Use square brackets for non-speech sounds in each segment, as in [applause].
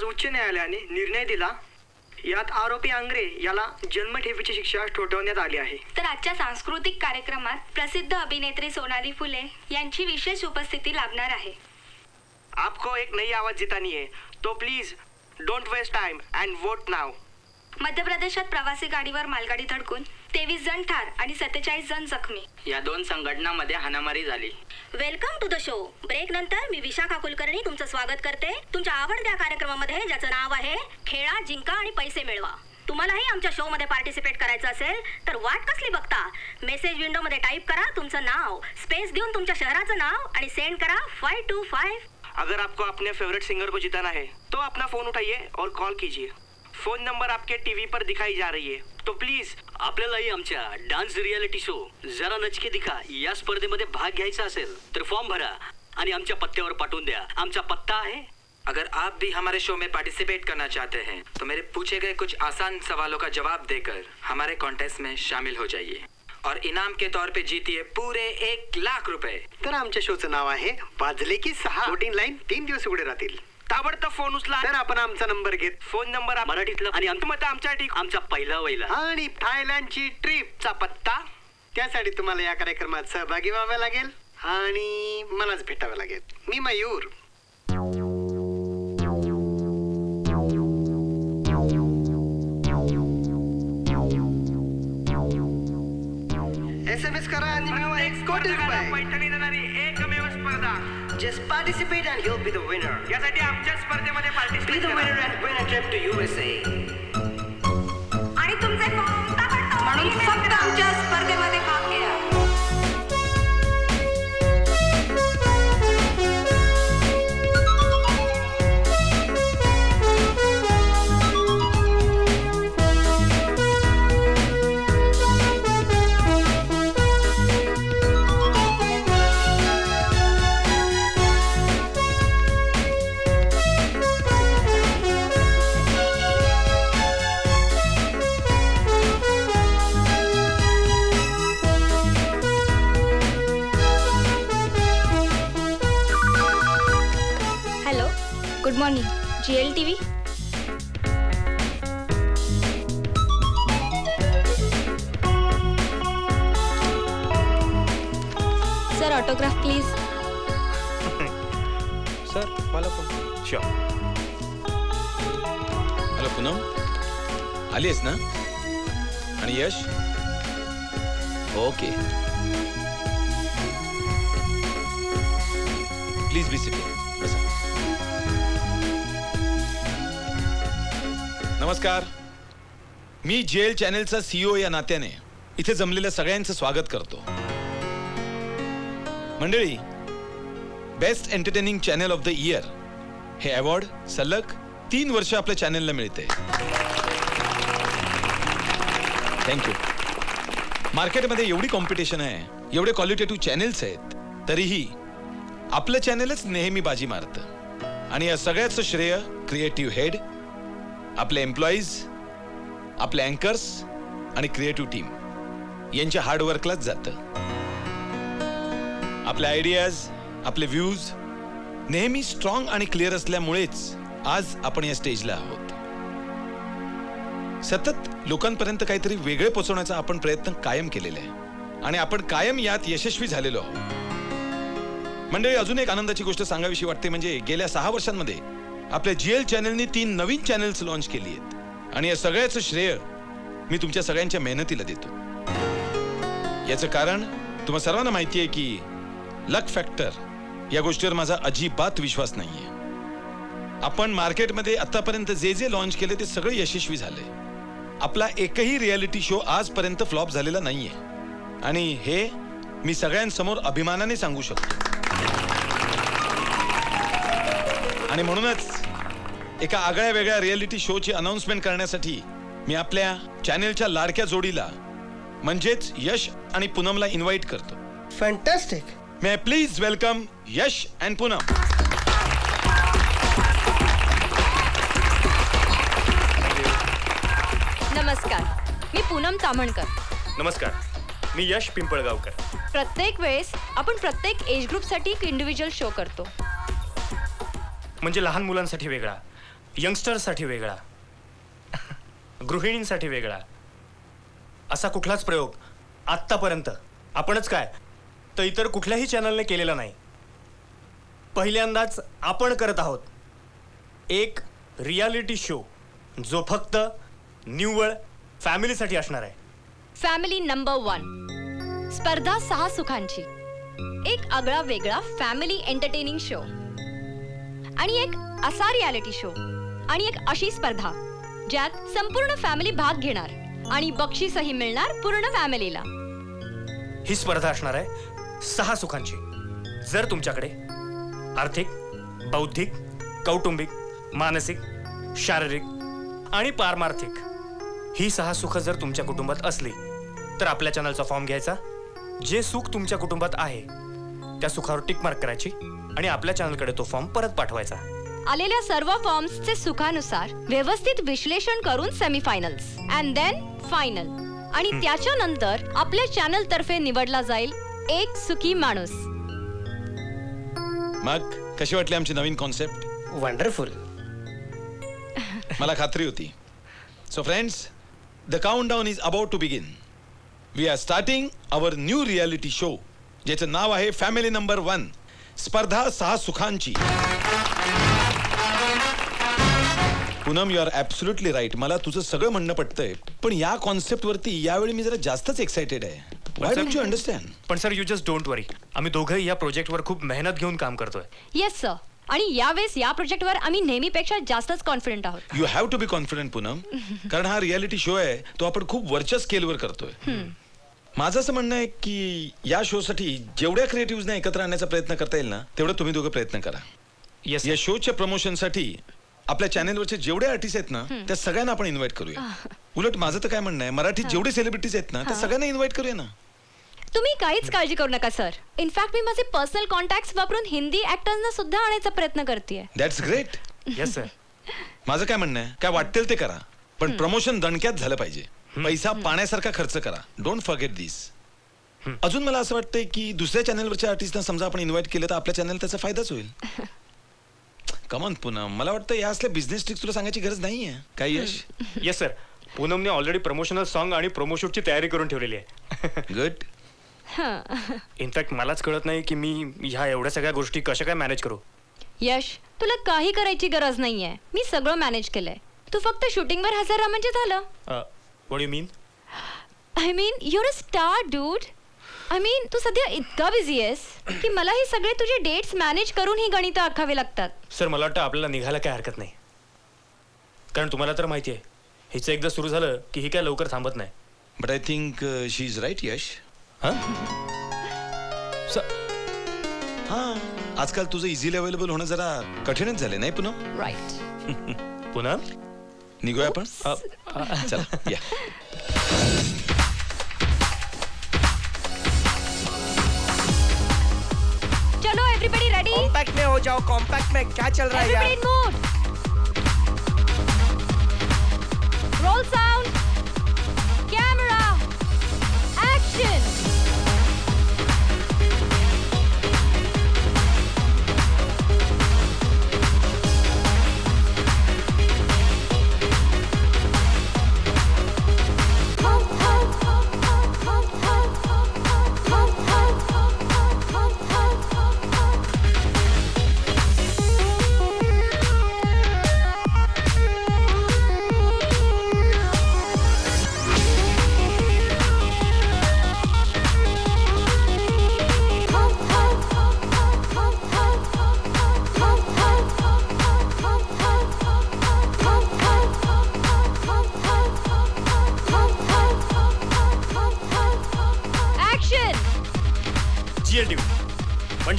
आज उच्च न्यायालयाने निर्णय दिला यात आरोपी आंग्रे याला जन्मठेपीची शिक्षा ठोठवण्यात आली आहे. तर आजच्या सांस्कृतिक कार्यक्रमात प्रसिद्ध अभिनेत्री सोनाली फुले यांची विशेष उपस्थिती लाभणार आहे. आपको एक नई आवाज जितानी है तो please don't waste time and vote now मध्य प्रदेशात प्रवासी गाडीवर मालगाडी धडकून तेवीस जण ठार आणि सत्तेचाळीस जण जखमी. या दोन संघटनांमध्ये हाणामारी झाली. Welcome to the show. Break नंतर मी विशाखा कुलकर्णी तुमचं स्वागत करते. तुमच्या आवडत्या कार्यक्रमामध्ये ज्याचं नाव आहे खेळा जिंका आणि पैसे मिळवा. तुम्हालाही आमच्या शो मध्ये पार्टिसिपेट करायचं असेल तर वाट कसली बघता? मेसेज विंडो मध्ये टाईप करा तुमचं नाव स्पेस देऊन तुमच्या शहराचं नाव आणि सेंड करा फाइव टू फाइव अगर आपको अपने फेवरेट सिंगर को जिताना है तो अपना फोन उठाइए और कॉल कीजिए. फोन नंबर आपके टीवी पर दिखाई जा रही है. तो प्लीज आपल्यालाही आमच्या डान्स रियालिटी शो जरा नचके दिखा. या स्पर्धेमध्ये भाग घ्यायचा असेल तर फॉर्म भरा आणि आमच्या पत्त्यावर पाठवून द्या. आमचा पत्ता आहे? अगर आप भी हमारे शो में पार्टिसिपेट करना चाहते हैं तो मेरे पूछे गए कुछ आसान सवालों का जवाब देकर हमारे कॉन्टेस्ट में शामिल हो जाइए। और इनाम के तौर पे जीतिए पूरे एक लाख रुपए। तर आमच्या शोचं नाव आहे वाजले की सहा. वोटिंग लाईन तीन दिवस उघडे राहतील. ताबडतोब फोन उचला. तर आपण आमचा नंबर घेत. फोन नंबर मराठीतलं. आणि अंत मत आमच्यासाठी आमचा पहिला वैला आणि थायलंडची ट्रिप चा पत्ता. त्यासाठी तुम्हाला या कार्यक्रमात सहभागी व्हावं लागेल. आणि मलाच भेटावं लागेल. मी मयूर. एस एम एस करा आणि मिळवा एक कोटी रुपये. Just participate and you'll be the winner. Yes, I am just for the money. Be the winner and win a trip to USA. I आणि तुमचे I'm just for the money. G L T V sir autograph please sir मला पण. Sure hello Poonam आली आहेस ना आणि Yash okay please be sitting नमस्कार. मी जेल चॅनेलचा सीईओ या नात्याने इथे जमलेल्या सगळ्यांचं स्वागत करतो. मंडळी best entertaining channel of the year हे अवॉर्ड सलग तीन वर्ष आपल्या चॅनलला मिळते. थँक्यू मार्केटमध्ये एवढी कॉम्पिटिशन आहे एवढे क्वालिटेटिव्ह चॅनेल्स आहेत तरीही आपलं चॅनेलच नेहमी बाजी मारतं. आणि या सगळ्याचं श्रेय क्रिएटिव्ह हेड आपले एम्प्लॉईज आपले अँकर्स आणि क्रिएटिव्ह टीम यांच्या हार्डवर्कलाच जातं. आपले आयडियाज आपले व्ह्यूज नेहमी स्ट्रॉंग आणि क्लिअर असल्यामुळेच आज आपण या स्टेजला आहोत. सतत लोकांपर्यंत काहीतरी वेगळे पोचवण्याचा आपण प्रयत्न कायम केलेला आहे. आणि आपण कायम यात यशस्वी झालेलो आहोत. मंडळी अजून एक आनंदाची गोष्ट सांगावीशी वाटते म्हणजे गेल्या सहा वर्षांमध्ये आपल्या जी एल चॅनलनी तीन नवीन चॅनल्स लॉन्च केली आहेत. आणि या सगळ्याचं श्रेय मी तुमच्या सगळ्यांच्या मेहनतीला देतो. याचं कारण तुम्हा सर्वांना माहिती आहे की लक फॅक्टर या गोष्टीवर माझा अजिबात विश्वास नाहीये. आपण मार्केटमध्ये आतापर्यंत जे जे लॉन्च केले ते सगळे यशस्वी झाले. आपला एकही रियालिटी शो आजपर्यंत फ्लॉप झालेला नाहीये. आणि हे मी सगळ्यांसमोर अभिमानाने सांगू शकतो. आणि म्हणूनच एका आगळ्या वेगळ्या रियालिटी शोची अनाउन्समेंट करण्यासाठी मी आपल्या चॅनेलच्या लाडक्या जोडीला म्हणजेच यश आणि पूनमला इन्व्हाइट करतो. Fantastic may please welcome Yash and Poonam? नमस्कार. मी पूनम तामणकर नमस्कार. मी यश पिंपळगावकर. प्रत्येक वेळेस आपण प्रत्येक एज ग्रुपसाठी एक इंडिव्हिज्युअल शो करतो. म्हणजे लहान मुलांसाठी वेगळा. यंगस्टरसाठी वेगळा. गृहिणींसाठी वेगळा. असा कुठलाच प्रयोग आत्तापर्यंत आपणच काय तर इतर कुठल्याही चॅनलने केलेला नाही. पहिल्यांदाच आपण करत आहोत एक रियालिटी शो जो फक्त निव्वळ फॅमिलीसाठी असणार आहे. फॅमिली नंबर वन स्पर्धा सहा सुखांची. एक आगळा वेगळा फॅमिली एंटरटेनिंग शो. आणि एक असा रियालिटी शो. आणि एक अशी स्पर्धा ज्यात संपूर्ण फॅमिली भाग घेणार आणि बक्षीसही मिळणार पूर्ण फॅमिलीला ही स्पर्धा असणार आहे सहा सुखांची. जर तुमच्याकडे आर्थिक बौद्धिक कौटुंबिक मानसिक शारीरिक आणि पारमार्थिक ही सहा सुख जर तुमच्या कुटुंबात असली तर आपल्या चॅनलचा फॉर्म घ्यायचा. जे सुख तुमच्या कुटुंबात आहे त्या सुखावर टिक मार्क करायची आणि आपल्या चॅनलकडे तो फॉर्म परत पाठवायचा. आलेल्या सर्व फॉर्म्सचे सुखानुसार व्यवस्थित विश्लेषण करून सेमीफायनल्स अँड देन फायनल आणि त्याच्यानंतर आपल्या चॅनल तर्फे निवडला जाईल एक सुखी माणूस. मग कशी वाटली आमची नवीन कॉन्सेप्ट वंडरफुल मला खात्री होती. So friends the countdown is about to begin we are starting our new reality show ज्याचं नाव आहे फॅमिली नंबर वन स्पर्धा सहा सुखांची. Poonam you are absolutely right मला तुझं सगळं म्हणणं पटतंय. पण या कॉन्सेप्ट वरती यावेळी मी जरा जास्तच एक्साइटेड आहे. वाय डोंट यू अंडरस्टँड पण sir you just don't worry आम्ही दोघंही या प्रोजेक्टवर खूप मेहनत घेऊन काम करतोय. येस सर आणि यावेळेस या प्रोजेक्टवर आम्ही नेहमीपेक्षा जास्तच कॉन्फिडंट आहोत. You have to be confident Poonam. कारण हा रियालिटी शो आहे तो आपण खूप वरच्या स्केलवर करतोय. माझं असं म्हणणं आहे की या शोसाठी जेवढ्या क्रिएटिव्हजना एकत्र आणण्याचा प्रयत्न करता येईल ना तेवढं तुम्ही दोघं प्रयत्न करा. येस या शोच्या प्रमोशनसाठी आपल्या चॅनेलवरचे जेवढे आर्टिस्ट आहेत ना त्या सगळ्यांना आपण इन्व्हाइट करूया. उलट माझं तर काय म्हणणं आहे मराठीत जेवढे सेलिब्रिटीज आहेत ना त्या सगळ्यांना इन्व्हाइट करूया ना. तुम्ही काहीच काळजी करू नका सर इनफॅक्ट मी माझे पर्सनल कॉन्टॅक्ट वापरून हिंदी ऍक्टर्सना सुद्धा आणायचा प्रयत्न करते दॅट्स ग्रेट येस सर माझं काय म्हणणं आहे काय वाटेल ते करा पण प्रमोशन दणक्यात झालं पाहिजे. पैसा पाण्यासारखा खर्च करा. डोंट फॉरगेट दिस अजून मला असं वाटतंय की दुसऱ्या चॅनलवरच्या आर्टिस्टना समजा आपण इन्व्हाइट केलं तर आपल्या चॅनल त्याचा फायदाच होईल. [laughs] कमन पुन्हा मला वाटतं या असल्या बिझनेस ट्रिक्स तुला सांगायची गरज नाहीये. काय यश? येस सर पूनमने ऑलरेडी प्रमोशनल सॉन्ग आणि प्रोमोशूटची तयारी करून ठेवलेली आहे. [laughs] गुड इनफॅक्ट मलाच कळत नाही की मी ह्या एवढ्या सगळ्या गोष्टी कशा काय मॅनेज करू. यश तुला काही करायची गरज नाहीये. मी सगळं मॅनेज केलंय. तू फक्त शूटिंगवर हजर राहा म्हणजे झालं you mean I mean your a star dude I mean तू सध्या इतका बिझी आहेस की मला हे सगळे तुझे डेट्स मॅनेज करून ही गणितं आखावी लागतात. सर मला वाटतं आपल्याला निघायला काय हरकत नाही. कारण तुम्हाला तर माहिती आहे हिचं एकदा सुरू झालं की ही काय लवकर थांबत नाही. But I think she is right Yash हा आजकाल तुझं इझिली अवेलेबल होणं जरा कठीणच झाले नाही पुन्हा राईट पुन्हा निघूया आपण? चला या. [laughs] रेडी कॉम्पैक्ट में हो जाओ कॉम्पैक्ट में। क्या चल रहा है यार? रोल साउंड कैमरा एक्शन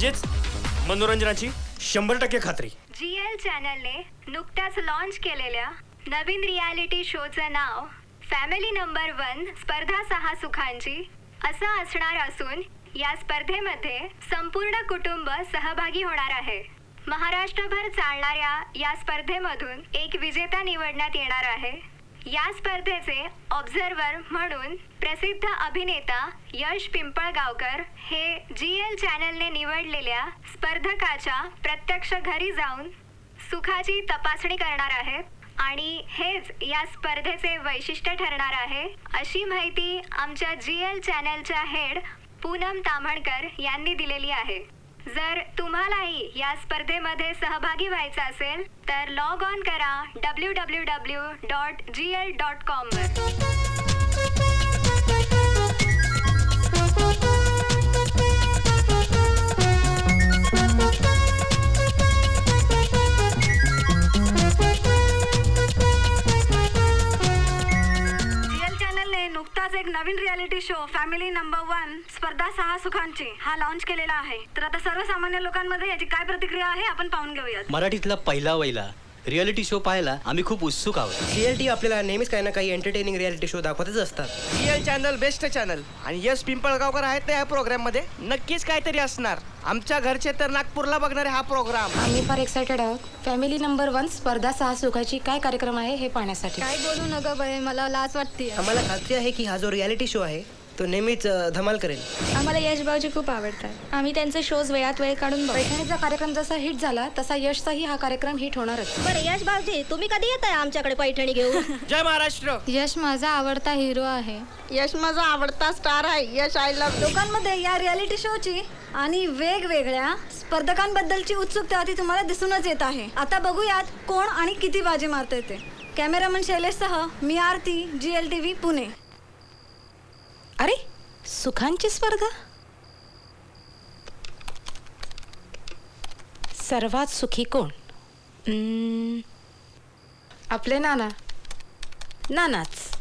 म्हणजेच मनोरंजनाची शंभर टक्के खात्री. जी एल चॅनलने नुकत्याच लॉन्च केलेल्या नवीन रियालिटी शोचं नाव फॅमिली नंबर वन स्पर्धा सहा सुखांची असं असणार असून या स्पर्धेमध्ये संपूर्ण कुटुंब सहभागी होणार आहे. महाराष्ट्रभर चालणाऱ्या या स्पर्धेमधून एक विजेता निवडण्यात येणार आहे. या स्पर्धेचे ऑब्झर्वर म्हणून प्रसिद्ध अभिनेता यश पिंपळगावकर हे जी एल चॅनलने निवडलेल्या स्पर्धकाच्या प्रत्यक्ष घरी जाऊन सुखाची तपासणी करणार आहेत. आणि हेच या स्पर्धेचे वैशिष्ट्य ठरणार आहे. अशी माहिती आमच्या जी एल चॅनलच्या हेड पूनम ताम्हणकर यांनी दिलेली आहे. जर तुम्हालाही या स्पर्धेमध्ये सहभागी व्हायचं असेल तर लॉग ऑन करा W W W dot G L dot कॉमवर नुकताच एक नवीन reality show family number one स्पर्धा सहा सुखांची हा लॉन्च केलेला आहे. तर आता सर्वसामान्य लोकांमध्ये याची काय प्रतिक्रिया आहे आपण पाहून घेऊयात. मराठीतला पहिला वैला. रियालिटी शो पाहायला आम्ही खूप उत्सुक आहोत. सीएलटी आपल्याला नेहमीच काही ना काही एंटरटेनिंग रियालिटी शो दाखवतच असतात. रिअल चॅनल बेस्ट चॅनल आणि यश पिंपळगावकर आहेत ना या प्रोग्राममध्ये? नक्कीच काहीतरी असणार. आमच्या घरचे तर नागपूरला बघणारे हा प्रोग्राम आम्ही फार एक्सायटेड आहोत. फॅमिली नंबर वन स्पर्धा सहा सुखाची काय कार्यक्रम आहे हे पाहण्यासाठी. काय बोलू नका बाई मला लाज वाटते आम्हाला खात्री आहे की हा जो रियालिटी शो आहे तो नेहमीच धमाल करेल. आम्हाला यश भाऊजी खूप आवडतात. आम्ही त्यांचे शोज वेळात वेळ काढून पैठणीचा कार्यक्रम जसा हिट झाला तसा यशचाही हा कार्यक्रम हिट होणारच. बरं यश भाऊजी तुम्ही कधी येत आहे आमच्याकडे पैठणी घेऊन? [laughs] जय महाराष्ट्र. यश माझा आवडता हिरो आहे. यश माझा आवडता स्टार आहे. यश आय लव्ह लोकांमध्ये या रियालिटी शोची आणि वेगवेगळ्या स्पर्धकांबद्दलची उत्सुकता ती तुम्हाला दिसूनच येत आहे. आता बघूयात कोण आणि किती बाजी मारते ते. कॅमेरामन शैलेशसह मी Aarti G L T V Pune. अरे सुखांची स्पर्धा सर्वात सुखी कोण? आपले नाना. नानाच.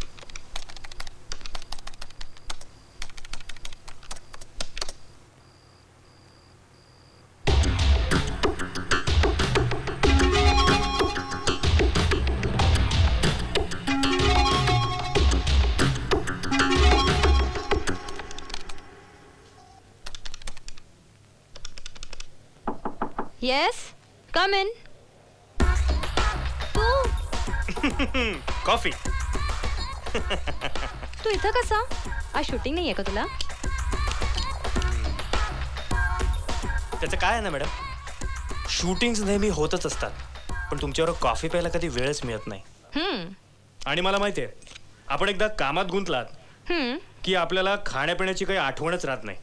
येस कम इन तू कॉफी तू इथं कसा? आज शूटिंग नाही आहे का तुला? त्याचं काय आहे ना मॅडम शूटिंग्स नेहमी होतच असतात पण तुमच्यावर कॉफी प्यायला कधी वेळच मिळत नाही. हम्म. आणि मला माहिती आहे आपण एकदा कामात गुंतलात हम्म. की आपल्याला खाण्यापिण्याची काही आठवणच राहत नाही.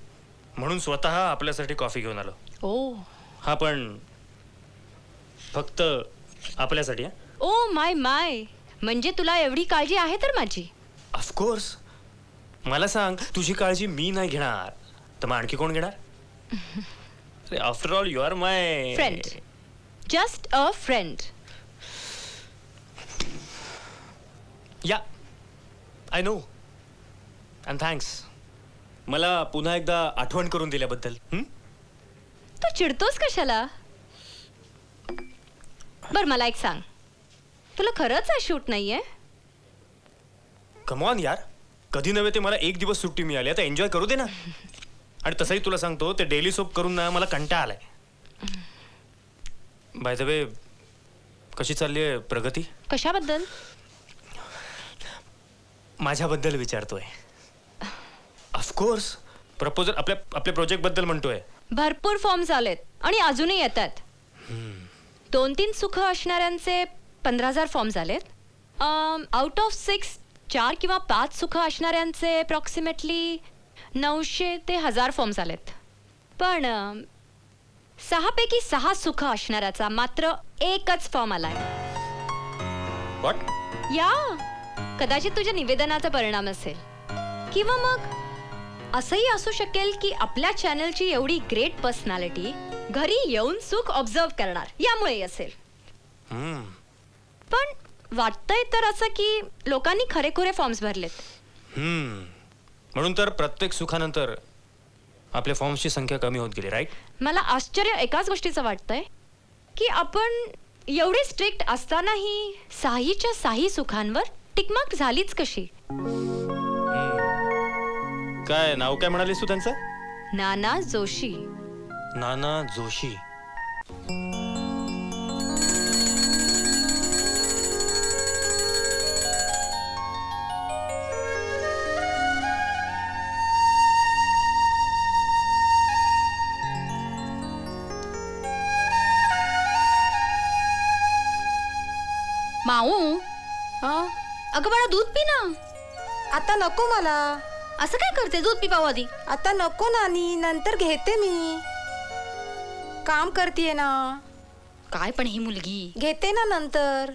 म्हणून स्वतः आपल्यासाठी कॉफी घेऊन आलो. ओ. हा पण फक्त आपल्यासाठी ओ माय माय म्हणजे तुला एवढी काळजी आहे तर माझी? ऑफकोर्स मला सांग तुझी काळजी मी नाही घेणार. तर मग आणखी कोण घेणार? After all you are my friend just a friend या आय नो अँड थँक्स मला पुन्हा एकदा आठवण करून दिल्याबद्दल. हं? तू चिडतोस कशाला? बर मला एक सांग. तुला खरंच आहे शूट नाहीये? कमॉन यार. कधी नव्हे ते मला एक दिवस सुट्टी मिळाली. आता एन्जॉय करू दे ना. आणि तसंही तुला सांगतो ते डेली सोप करून ना मला कंटाळा आलाय. बाय द वे कशी चालली आहे प्रगती? कशाबद्दल? माझ्याबद्दल विचारतोय. ऑफकोर्स प्रपोजल आपल्या आपल्या प्रोजेक्टबद्दल म्हणतोय. भरपूर फॉर्म्स आलेत आणि अजूनही येत आहेत दोन तीन सुख असणाऱ्यांचे पंधरा हजार फॉर्म्स आलेत. आउट ऑफ सिक्स चार किंवा पाच सुख असणाऱ्यांचे अप्रॉक्सिमेटली नऊशे ते हजार फॉर्म्स आलेत. पण सहापैकी सहा सुख असणाऱ्याचा मात्र एकच फॉर्म आलाय? या कदाचित तुझ्या निवेदनाचा परिणाम असेल. किंवा मग असंही असू शकेल की आपल्या चॅनलची एवढी ग्रेट पर्सनॅलिटी घरी येऊन सुख ऑब्झर्व करणार यामुळे असेल. पण वाटतंय तर असं की लोकांनी खरेखुरे फॉर्म्स भरलेत. हम्म. म्हणून तर प्रत्येक सुखानंतर आपल्या फॉर्म्सची संख्या कमी होत गेली राईट मला आश्चर्य एकाच गोष्टीचं वाटतंय की आपण एवढे स्ट्रिक्ट असतानाही साहीच्या साही सुखांवर टिकमाक झालीच कशी? काय नाव काय म्हणालीस तू त्यांचं? नाना जोशी. नाना जोशी. माऊ? अगं बाळा दूध पी ना. आता नको मला. असं काय करते दूध पी पाहू आधी आता नको नानी नंतर घेते मी. काम करते ना. काय पण ही मुलगी? घेते ना नंतर.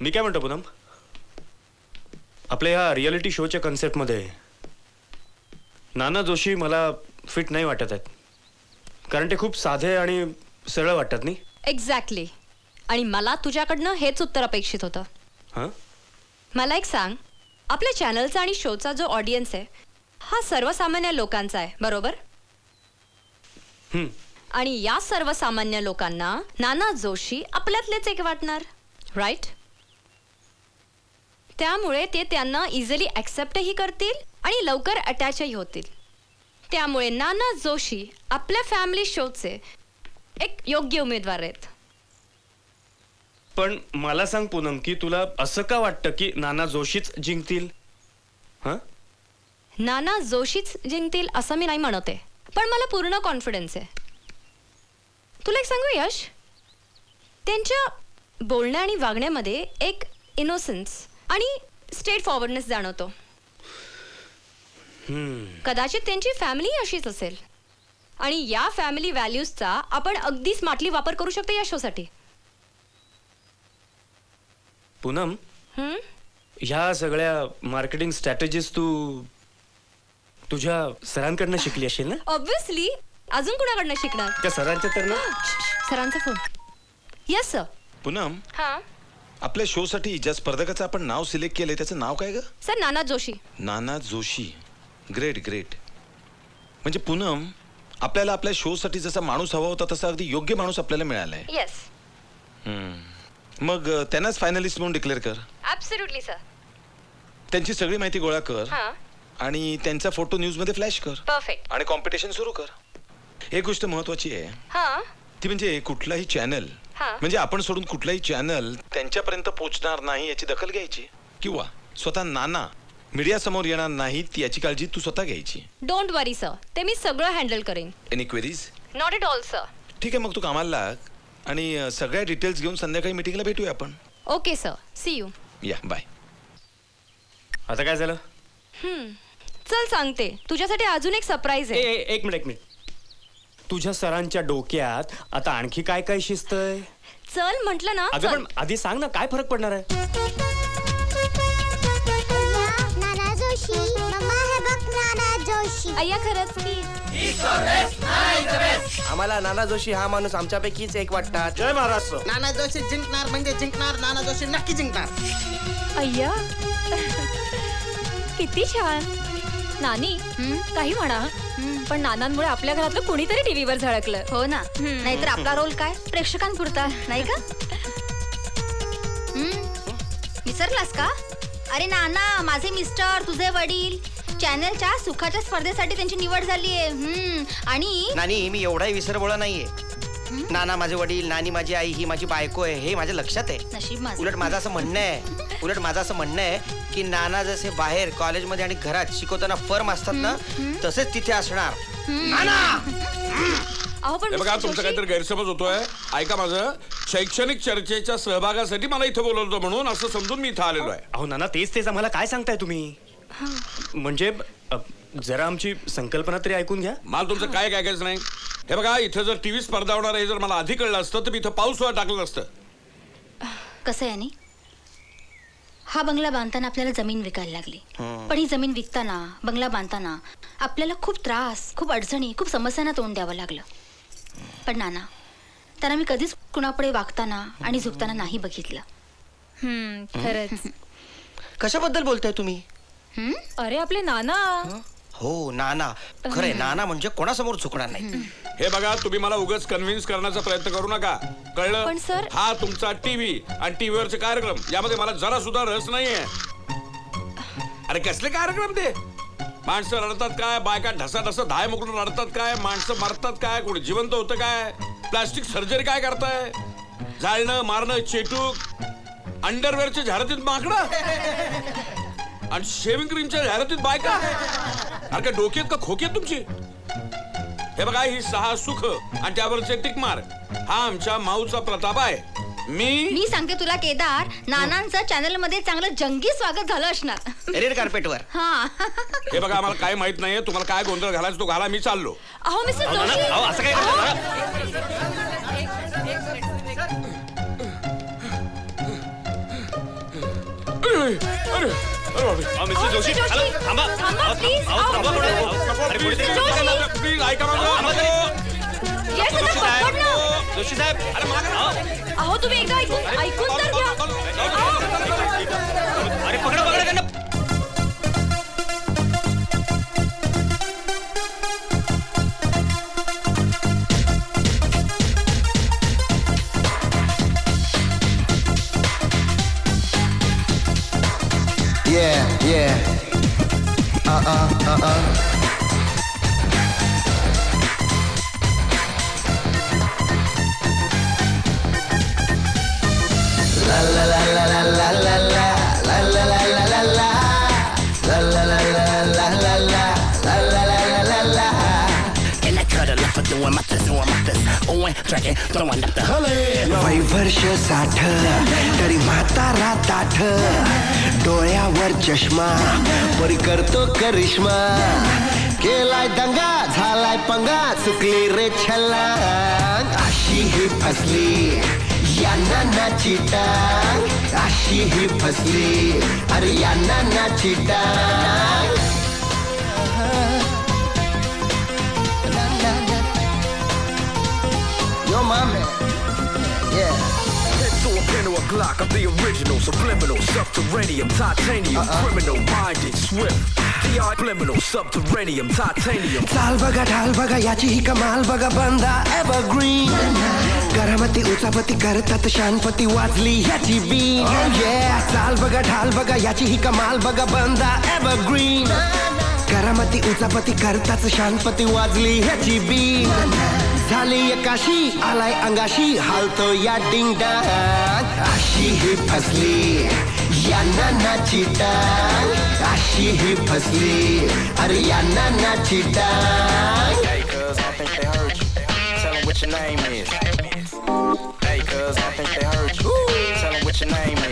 मी काय म्हणतो पूनम? आपल्या ह्या रियालिटी शोच्या कन्सेप्टमध्ये नाना जोशी मला फिट नाही वाटत आहेत. कारण ते खूप साधे आणि सरळ वाटतात नाही एक्झॅक्टली आणि मला तुझ्याकडनं हेच उत्तर अपेक्षित होतं. हां? मला एक सांग. आपल्या चॅनलचा आणि शोचा जो ऑडियन्स आहे हा सर्वसामान्य लोकांचा आहे बरोबर. आणि या सर्वसामान्य लोकांना नाना जोशी आपल्यातलेच एक वाटणार राईट त्यामुळे ते त्यांना इझिली ॲक्सेप्टही करतील आणि लवकर अटॅचही होतील. त्यामुळे नाना जोशी आपल्या फॅमिली शोचे एक योग्य उमेदवार आहेत. पण मला सांग पूनम की तुला असं का वाटतं की नाना जोशीच जिंकतील? हां? नाना जोशीच जिंकतील असं मी नाही म्हणत आहे. पण मला पूर्ण कॉन्फिडन्स आहे. तुला एक सांगू यश? त्यांच्या बोलण्या आणि वागण्यामध्ये एक इनोसन्स आणि स्ट्रेट फॉरवर्डनेस जाणवतो कदाचित त्यांची फॅमिली अशीच असेल. आणि या फॅमिली व्हॅल्यूजचा आपण अगदी स्मार्टली वापर करू शकतो या शोसाठी पूनम हम्म? ह्या सगळ्या मार्केटिंग स्ट्रॅटेजीज तू तुझ्या सरांकडनं शिकली असेल ना? ऑब्विसली अजून कुणाकडनं शिकणार? त्या सरांच्या तर ना? [gasps] सरांचा फोन येस सर पूनम हां? आपल्या शो साठी ज्या स्पर्धकाचं आपण नाव सिलेक्ट केलंय त्याचं नाव काय ग? Sir Nana Joshi. Nana Joshi. Great great म्हणजे पूनम आपल्याला आपल्या शो साठी जसा माणूस हवा होता तसा अगदी योग्य माणूस आपल्याला मिळालाय. येस हम्म. मग अ, त्यांनाच फायनलिस्ट म्हणून डिक्लेअर कर. ॲब्सोल्युटली सर त्यांची सगळी माहिती गोळा कर हां. आणि त्यांचा फोटो न्यूजमध्ये फ्लॅश कर. परफेक्ट आणि कॉम्पिटिशन सुरू कर. एक गोष्ट महत्वाची आहे. हां. ती म्हणजे कुठलाही चॅनल हां. म्हणजे आपण सोडून कुठलाही चॅनल त्यांच्यापर्यंत पोहोचणार नाही याची दखल घ्यायची. किंवा स्वतः नाना मीडिया समोर येणार नाहीत याची काळजी तू स्वतः घ्यायची. डोंट वरी सर ते मी सगळं हँडल करेन. Any queries not at all sir ठीक आहे मग तू कामाला लाग. आणि अ, सगळ्या डिटेल्स घेऊन संध्याकाळी मिटिंगला भेटूया आपण. ओके सर सी यू या बाय आता काय झालं? चल सांगते. तुझ्यासाठी अजून एक सरप्राईज ए, आहे. ए, एक मिनिट एक मिनिट तुझ्या सरांच्या डोक्यात आता आणखी काय काय शिस्त आहे चल म्हटलं ना अगं चल. पण आधी सांग ना काय फरक पडणार आहे? अय्या खरंच की. आम्हाला नाना जोशी हा माणूस आमच्यापैकीच एक वाटतात जय महाराष्ट्र. नाना जोशी जिंकणार म्हणजे जिंकणार नाना जोशी नक्की जिंकणार. अय्या किती छान. नानी काही म्हणा. पण नानांमुळे आपल्या घरातलं कुणीतरी टीव्हीवर झळकलं. हो ना. नाहीतर आपला रोल काय? प्रेक्षकांपुरता नाही का? हम्म. विसरलास का? अरे नाना माझे मिस्टर तुझे वडील. चॅनलच्या सुखाच्या स्पर्धेसाठी त्यांची निवड झाली आहे आणि नानी मी एवढाही विसरबोळा नाहीये. नाना माझे वडील नानी माझी आई ही माझी बायको आहे हे माझ्या लक्षात आहे. उलट माझं असं म्हणणं आहे उलट माझं असं म्हणणं आहे की नाना जसे बाहेर कॉलेजमध्ये आणि घरात शिकवताना फर्म असतात ना तसेच तिथे असणार. अहो पण हे बघा तुमचा काहीतरी गैरसमज होतोय. ऐका माझं शैक्षणिक चर्चेच्या सहभागासाठी मला इथं बोलवलं होतं म्हणून असं समजून मी इथं आलेलो आहे. अहो नाना तेच तेच आम्हाला काय सांगताय तुम्ही? म्हणजे अ, जरा आमची संकल्पना तरी ऐकून घ्या. मला तुमचं काय काय ऐकायचं नाही. हे बघा इथं जर टीव्ही स्पर्धा होणार आहे जर मला आधी कळलं असतं तर मी इथं पाऊस सुद्धा टाकलं असतं कसं आहे आणि हा बंगला बांधताना आपल्याला जमीन विकायला लागली. पण ही जमीन विकताना बंगला बांधताना आपल्याला खूप त्रास खूप अडचणी खूप समस्यांना तोंड द्यावं लागलं. पण नाना त्यांना मी कधीच कुणापुढे वागताना आणि झुकताना नाही बघितलं. हम्म खरंच. [laughs] कशाबद्दल बोलताय तुम्ही? अरे आपले नाना. हो? नाना. खरे नाना म्हणजे कोणासमोर झुकणार नाही. हे. बघा तुम्ही मला उगाच कन्व्हिन्स करण्याचा प्रयत्न करू नका. कळलं? पण सर- हा तुमचा टीव्ही आणि टीव्हीवरचे कार्यक्रम यामध्ये मला जरा सुद्धा रस नाहीये. अरे कसले कार्यक्रम ते? माणसं रडतात काय? बायका ढसा ढसा धाय मोकळून रडतात काय? माणसं मरतात काय? कोणी जिवंत होतं काय? प्लास्टिक सर्जरी काय करताय? जाळणं मारणं चेटूक अंडरवेअरच्या झारातीत माकडं? आणि शेविंग क्रीमच्या जाहिरातीत बायका? अरे काय डोक्यात का खोक्यात तुमची? हे बघा ही सहा सुख आणि त्यावरचे टिकमार हा आमच्या माऊचा प्रताप आहे. मी मी सांगते तुला केदार नानांचं चॅनलमध्ये चांगलं जंगी स्वागत झालं असणार. रेड कार्पेटवर हा. हे बघा आम्हाला काय माहीत नाहीये. तुम्हाला काय गोंधळ घालायचा तो घाला मी चाललो. अहो मिस्टर जोशी. अहो, असं काय अरे मिस्टर जोशी थांबा Yeah, yeah. Uh uh, uh uh. La la la la la la la la la la la la la la la la la la la la la la la la la la And I cut a left for doing my this, doing my this. Oh, and dragging, throwing up the hully. वय वर्ष साठ तरी म्हातारा ताठ डोळ्यावर चष्मा. परी करतो करिश्मा. केलाय दंगा झालाय पंगा चुकली रे छल्ला अशी ही फसली यांना नानाची टांग. अशी ही फसली अरे यांना नानाची टांग. A Glock, I'm the original, subliminal, subterranean, titanium, criminal, minded, swift. Subliminal, subterranean, titanium. चाल बघा ढाल बघा याची ही कमाल बघा बंदा एव्हरग्रीन करामती उचापती करतात शानपती वाजली ह्याची बीन चाल बघा ढाल बघा याची ही कमाल बघा बंदा एव्हरग्रीन करामती उचापती करताच शानपती वाजली ह्याची बीन झाली एकाशी आलाय अंगाशी हालतो या डिंगडा अशी ही फसली या नानाची टांग अशी ही फसली अरे या नानाची टांग Hey, cuz, I don't think they heard you. Tell them what your name is. Hey, cuz, I don't think they heard you. Tell them what your name is.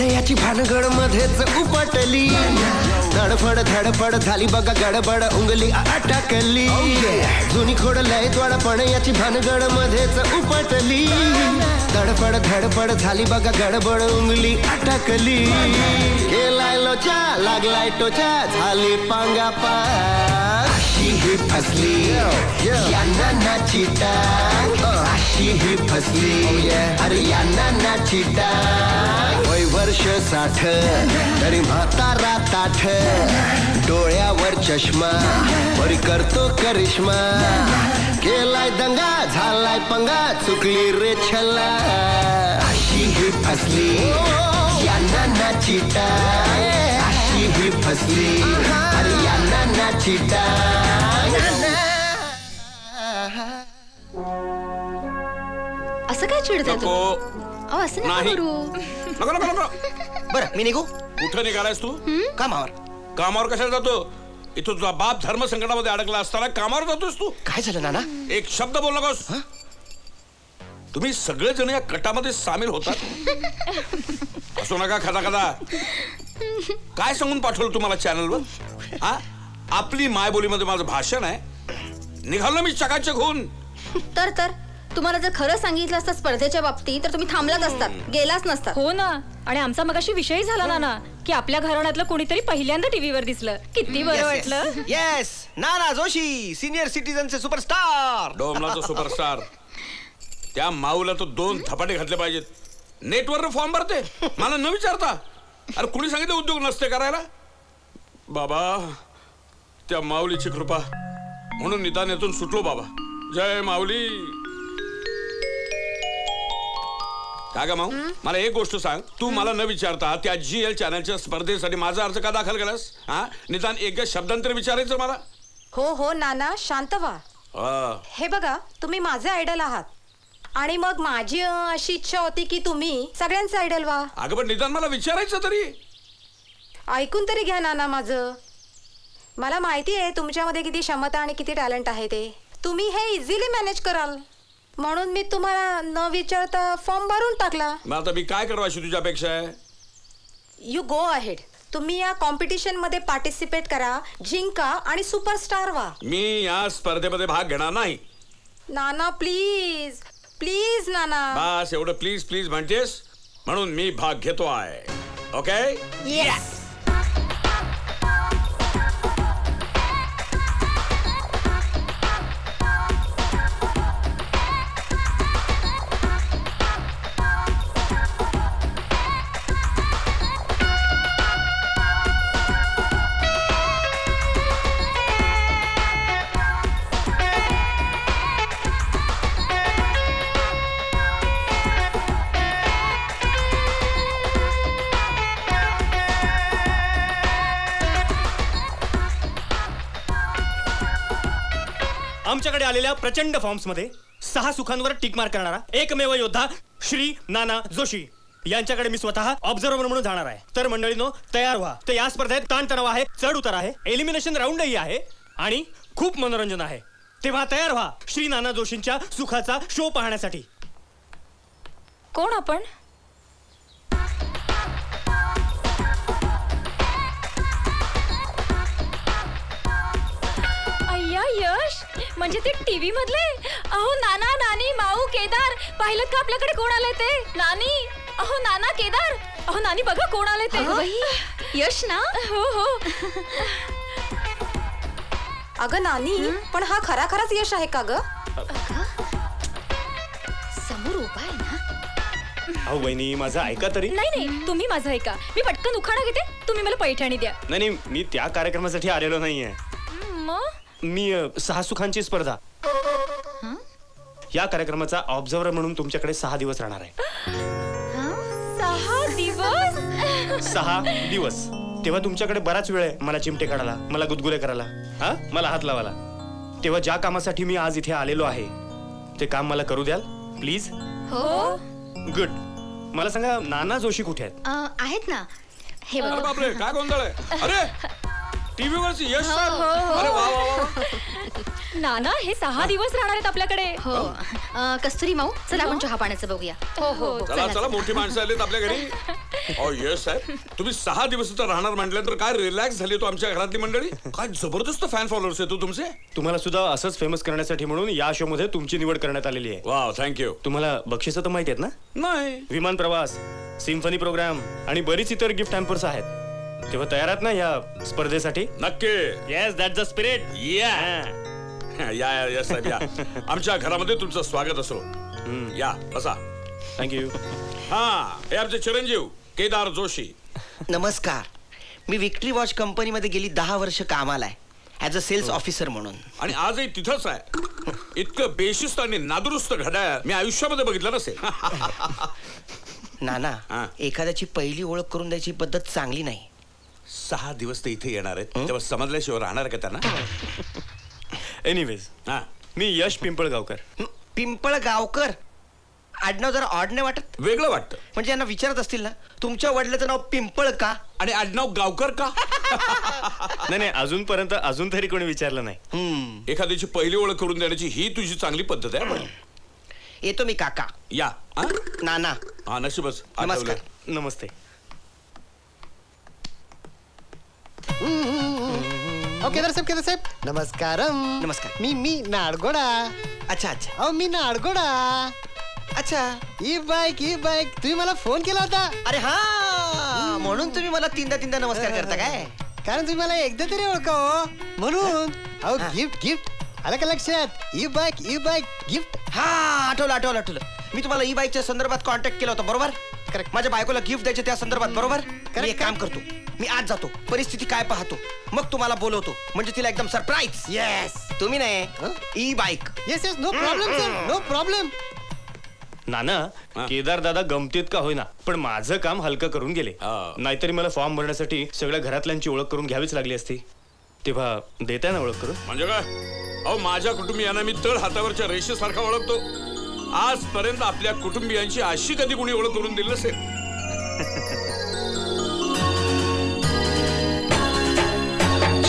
याची भानगड मध्येच उपटली. धडफड धडपड झाली बघा गडबड उंगली अटकली. जुनी खोडलंय द्वाडपणे याची भानगड मध्येच उपटली. तडफड धडपड झाली बघा गडबड उंगली अटकली. गेलाय लोचा लागलाय टोचा झाली पांगापा अशी ही फसली यांना नाची टांग माझी ही फसली. अरे यांना नाची टांग वय वर्ष साठ. तरी म्हातारा ताठ. डोळ्यावर चष्मा. बरी करतो करिश्मा. केलाय दंगा झालाय पंगा चुकली रे छल्ला अशी ही फसली. यांना नाची टांग अशी ही फसली. अरे यांना नाची असं काय चिडताय नको. अहो असं नका नाही. करू. नको नको नको. बरं मी निघू? कुठं निघालायस तू? कामावर. कामावर कशाला जातो? इथं तुझा बाप धर्म संकटामध्ये अडकला असताना कामावर जातोस तू. काय झालं नाना? एक शब्द बोल नकोस. तुम्ही सगळेजण या कटामध्ये सामील होतात. असो नका खदा खदा. काय सांगून पाठवलं तुम्हाला चॅनलवर? हा? आपली मायबोलीमध्ये माझं भाषण आहे. निघालो मी चकाचक होऊन. तर तर? तुम्हाला जर खरं सांगितलं असतं स्पर्धेच्या बाबतीत तर तुम्ही थांबलाच असतात गेलाच नसतात. हो ना. आणि आमचा मगाशी विषय झाला ना ना की आपल्या घराण्यातलं कोणीतरी पहिल्यांदा टीव्हीवर दिसलं. किती बरं वाटलं. येस नाना जोशी सिनियर सिटीजनचे सुपरस्टार डोमलाचा सुपरस्टार त्या माऊला तो दोन थपाटे घातले पाहिजेत. नेटवर फॉर्म भरते. मला न विचारता. अरे कुणी सांगितलं उद्योग नसते करायला? बाबा त्या माऊलीची कृपा. म्हणून निदान यातून सुटलो बाबा. जय माऊली. काय ग माऊ मला एक गोष्ट सांग. तू मला न विचारता त्या जी एल चॅनलच्या स्पर्धेसाठी माझा अर्ज का दाखल केलास? हा? निदान एक शब्दांतर विचारायचं मला? हो हो नाना शांत व्हा. हा. हे बघा तुम्ही माझे आयडल आहात. आणि मग माझी अं, अशी इच्छा होती की तुम्ही सगळ्यांचे आयडल व्हा. अगं पण निदान मला विचारायचं तरी. ऐकून तरी घ्या नाना माझं. मला माहिती आहे तुमच्यामध्ये किती क्षमता आणि किती टॅलेंट आहे ते. तुम्ही हे इझिली मॅनेज कराल. म्हणून मी तुम्हाला न विचारता फॉर्म भरून टाकला. मग आता मी काय करावं अशी तुझ्यापेक्षा? आहे यू गो अहेड तुम्ही या कॉम्पिटिशनमध्ये पार्टिसिपेट करा. जिंका आणि सुपरस्टार व्हा. मी या स्पर्धेमध्ये भाग घेणार नाही. नाना प्लीज प्लीज नाना. बस एवढं प्लीज प्लीज म्हणतेस म्हणून मी भाग घेतो आहे ओके येस तुमच्याकडे आलेल्या प्रचंड फॉर्म्समध्ये सहा सुखांवर टिक मार्क करणारा एकमेव योद्धा श्री नाना जोशी. यांच्याकडे मी स्वतः ऑब्झर्वर म्हणून जाणार आहे. तर मंडळीनो तयार व्हा. तर या स्पर्धेत ताणतणाव आहे चढ उतार आहे एलिमिनेशन राऊंडही आहे आणि खूप मनोरंजन आहे. तेव्हा तयार व्हा श्री नाना जोशींच्या सुखाचा शो पाहण्यासाठी. कोण आपण? अय्या यश! म्हणजे ते टीव्ही मधले? अहो नाना नानी माऊ केदार. पाहिलं का आपल्याकडे कोण आले ते? नानी? अहो नाना केदार. अहो नानी बघा कोण आले ते. यश ना? हो हो. अगं नानी पण हा खरा खराच यश आहे का ग? समोर उभा आहे ना? अहो वहिनी माझं ऐका तरी. नाही नाही तुम्ही माझं ऐका. मी पटकन उखाणा घेते. तुम्ही मला पैठणी द्या. नाही नाही मी त्या कार्यक्रमासाठी आलेलो नाहीये. मग? मी सहा सुखांची स्पर्धा. या कार्यक्रमाचा ऑब्झर्वर म्हणून तुमच्याकडे सहा दिवस राहणार आहे. सहा दिवस? सहा दिवस. तेव्हा तुमच्याकडे बराच वेळ आहे मला चिमटे काढायला मला गुदगुले करायला हा? मला हात लावायला. तेव्हा ज्या कामासाठी मी आज इथे आलेलो आहे ते काम मला करू द्याल प्लीज? हो. गुड. मला सांगा नाना जोशी कुठे आहेत? आहेत ना. हे अरे बघा. बापरे काय गोंधळ आहे? अरे! टीव्हीवरची यश हो, हो, हो. अरे वा वा वा. [laughs] नाना हे सहा दिवस राहणार आहेत आपल्याकडे. हो. अं, कस्तुरी माऊ चला आपण चहा पाण्याचं बघूया. हो हो चला चला मोठी माणसं आलीत आपल्या घरी. ओ येस साहेब तुम्ही सहा दिवस इथं राहणार म्हटल्यानंतर काय रिलॅक्स झाली तो आमच्या घरातली मंडळी? काय जबरदस्त फॅन फॉलोअर्स आहे तू तुमचे? तुम्हाला सुद्धा असंच फेमस करण्यासाठी म्हणून या शो मध्ये तुमची निवड करण्यात आलेली आहे. वाव थँक्यू तुम्हाला बक्षिसं तर माहिती आहेत ना? नाही. विमान प्रवास सिम्फनी प्रोग्राम आणि बरीच इतर गिफ्ट हॅम्पर्स आहेत. तेव्हा तयार आहात ना या स्पर्धेसाठी? नक्की. येस दॅट द स्पिरिट या. या या साहेब या. आमच्या घरामध्ये तुमचं स्वागत असो. या बसा. थँक्यू हा हे आमचे चिरंजीव केदार जोशी. नमस्कार. मी विक्ट्री वॉच कंपनीमध्ये गेली दहा वर्ष कामाला आहे. ॲज अ सेल्स ऑफिसर म्हणून. आणि आजही तिथंच आहे. इतकं बेशिस्त आणि नादुरुस्त घड्याळ मी आयुष्यामध्ये बघितलं नसेल. [laughs] नाना एखाद्याची पहिली ओळख करून द्यायची पद्धत चांगली नाही. सहा दिवस ते इथे येणार आहेत. तेव्हा समजल्याशिवाय राहणार का त्यांना? एनिवेज मी यश पिंपळगावकर. पिंपळगावकर? आडनाव जरा ऑड नाही वाटत? वेगळं वाटतं. म्हणजे यांना विचारत असतील ना तुमच्या वडिलाचं नाव पिंपळ का? आणि आडनाव गावकर का? [laughs] नाही नाही अजूनपर्यंत अजून तरी कोणी विचारलं नाही. एखाद्याची पहिली ओळख करून देण्याची ही तुझी चांगली पद्धत आहे पण येतो मी काका. या. हा? नाना. हा नशीबच. नमस्कार. नमस्ते ओ केदार साहेब केदार साहेब नमस्कारम नमस्कार मी मी नाडगोडा अच्छा अच्छा अहो मी नाडगोडा अच्छा ई बाईक ई बाईक तुम्ही मला फोन केला होता अरे हा म्हणून तुम्ही मला तीनदा तीनदा नमस्कार करता काय कारण तुम्ही मला एकदा तरी ओळखा हो म्हणून अहो गिफ्ट गिफ्ट आलं का लक्षात? E bike e bike gift हा आठवलं आठवलं आठवलं. मी तुम्हाला ई बाईकच्या संदर्भात कॉन्टॅक्ट केला होता बरोबर? करेक्ट माझ्या बायकोला गिफ्ट द्यायचे त्या संदर्भात बरोबर? मी एक काम करतो. मी आज जातो. परिस्थिती काय पाहतो? मग तुम्हाला बोलवतो. म्हणजे तिला एकदम सरप्राईज येस तुम्ही नाही. E bike yes yes no problem sir no problem Nana Kedar दादा गमतीत का होईना? पण माझं काम हलकं करून गेले. नाहीतरी मला फॉर्म भरण्यासाठी सगळ्या घरातल्यांची ओळख करून घ्यावीच लागली असती. तेव्हा देताय ना ओळख करून? म्हणजे काय? अहो माझ्या कुटुंबियांना मी तळ हातावरच्या रेषेसारखा ओळखतो. आजपर्यंत आपल्या कुटुंबियांची अशी कधी कोणी ओळख करून दिली नसेल.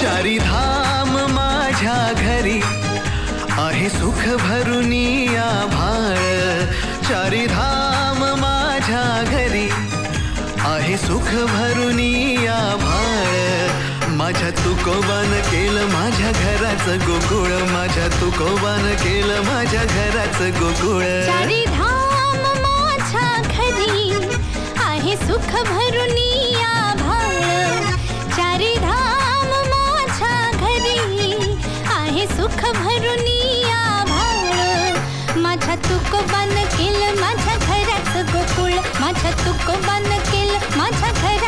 चारी धाम माझ्या घरी आहे सुख भरुनी आभाळ. चारी धाम माझ्या घरी आहे सुख भरुनी आभाळ. माझ्या तुकोबान केलं माझ्या घराचं गोकुळ. माझ्या तुकोबान केलं माझ्या घराचं गोकुळ. धाम माझ्या घरी आहे सुख भरून चारी धाम माझ्या घरी आहे सुख भरून माझ्या तुकोबान केलं माझ्या घराचं गोकुळ. माझ्या तुकोबान केलं माझ्या घर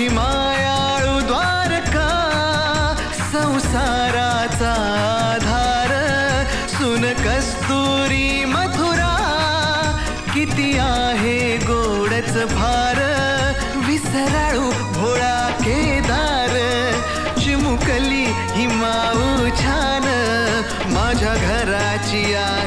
माझी मायाळू द्वारका संसाराचा आधार. सुन कस्तुरी मथुरा किती आहे गोडच भार. विसराळू भोळा केदार चिमुकली ही माऊ छान. माझ्या घराची आ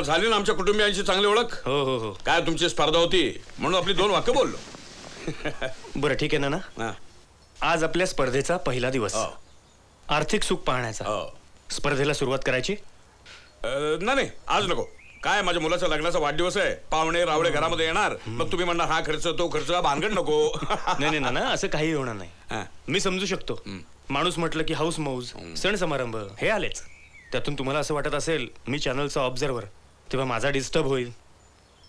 बघ झाली ना आमच्या कुटुंबियांची चांगली ओळख? हो हो हो. काय तुमची स्पर्धा होती? म्हणून आपली दोन वाक्य बोललो. बरं ठीक आहे ना ना आज आपल्या स्पर्धेचा पहिला दिवस. आर्थिक सुख पाहण्याचा. स्पर्धेला सुरुवात करायची? नाही आज नको. काय माझ्या मुलाच्या लग्नाचा वाढदिवस आहे. पाहुणे रावळे घरामध्ये येणार. मग तुम्ही म्हणणार हा खर्च तो खर्च भानगड नको. [laughs] नाही नाही ना ना असं काही होणार नाही. मी समजू शकतो. माणूस म्हटलं की हाऊस मौज सण समारंभ हे आलेच. त्यातून तुम्हाला असं वाटत असेल मी चॅनलचा ऑब्झर्वर तेव्हा माझा डिस्टर्ब होईल.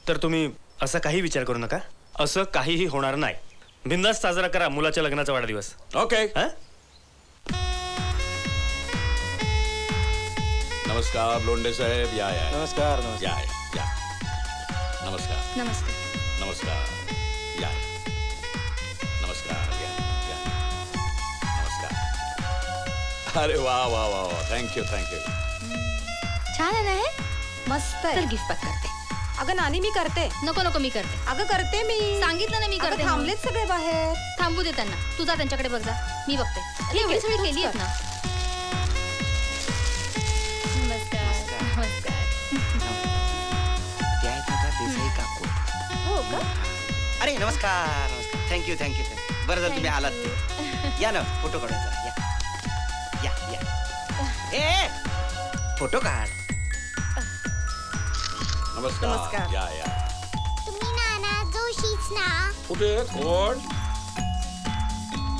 तर तुम्ही असा काही विचार करू नका. असं काहीही होणार नाही. बिंदास साजरा करा मुलाच्या लग्नाचा वाढदिवस. ओके. नमस्कार लोंढे साहेब. या या. नमस्कार या या या. नमस्कार. नमस्कार. नमस्कार. या नमस्कार. या या. नमस्कार. अरे वा वा वा वा. थँक्यू थँक्यू छान आहे मस्त चल गिफ्ट पॅक करते. अगं नानी मी करते. नको नको मी करते. अगं करते मी. सांगितलं ना मी अगं, करते थांबलेत सगळे बाहेर. थांबू दे त्यांना. तू जा त्यांच्याकडे बघ जा. मी बघते. अरे एवढी सगळी केली आहेत ना? नमस्कार नमस्कार ते आहेत माझ्या देसाई काकू. हो का? अरे नमस्कार. नमस्कार थँक्यू थँक्यू थँक्यू बरं झालं तुम्ही आलात ते. या ना फोटो काढायचा. या. या या. ए फोटो काढ. नमस्कार. नमस्कार. या या. तुम्ही नाना जोशीच ना. कुठे कोण?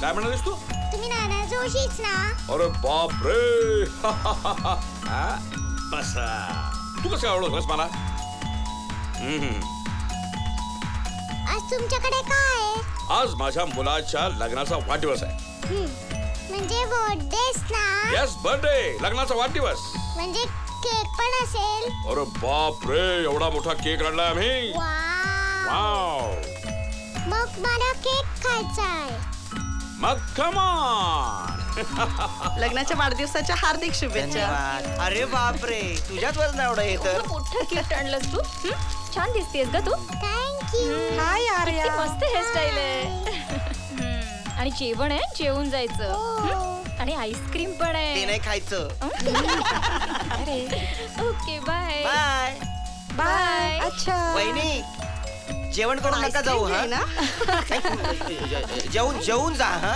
काय म्हणालीस तू? तुम्ही नाना जोशीच ना. अरे बाप रे [laughs] हा? बसा. तू कसं काय ओळखलंस मला? हम्म. आज तुमच्याकडे काय आहे? आज माझ्या मुलाच्या लग्नाचा वाढदिवस आहे. म्हणजे ना. येस बर्थडे लग्नाचा वाढदिवस. म्हणजे केक पण असेल. अरे बाप रे एवढा मोठा केक आणलाय आम्ही. वाव. मग मला केक खायचा आहे. मग कमान लग्नाच्या वाढदिवसाच्या हार्दिक शुभेच्छा. अरे बापरे तुझ्याच वजन एवढं हे तर. मोठं गिफ्ट आणलंस तू? हं? छान दिसतेस ग तू. Thank you hi Arya. किती मस्त हेअरस्टाईल आहे. हं. आणि जेवण आहे जेवून जायचं. हं? आणि आईस्क्रीम पण ते आहे नाही खायचं. ओके बाय बाय बाय अच्छा. वहिनी जेवण करून नका जाऊ हा? [laughs] जेवून जेवून जा हा?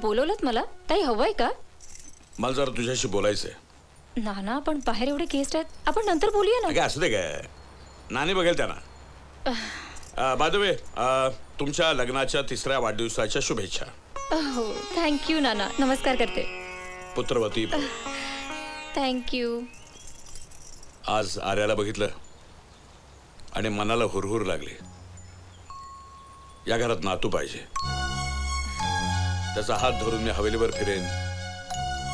बोलवलं मला? काही हवंय का? मला जरा तुझ्याशी बोलायचंय. नाना आपण बाहेर एवढे गेस्ट आहेत. आपण नंतर बोलूया ना? काय असू दे काय नानी बघेल त्यांना. बाय द वे तुमच्या लग्नाच्या तिसऱ्या वाढदिवसाच्या शुभेच्छा. हो. Thank you Nana. नमस्कार करते. पुत्रवती. थँक्यू आज आर्याला बघितलं आणि मनाला हुरहुर लागली. या घरात नातू पाहिजे. त्याचा हात धरून मी हवेलीवर फिरेन.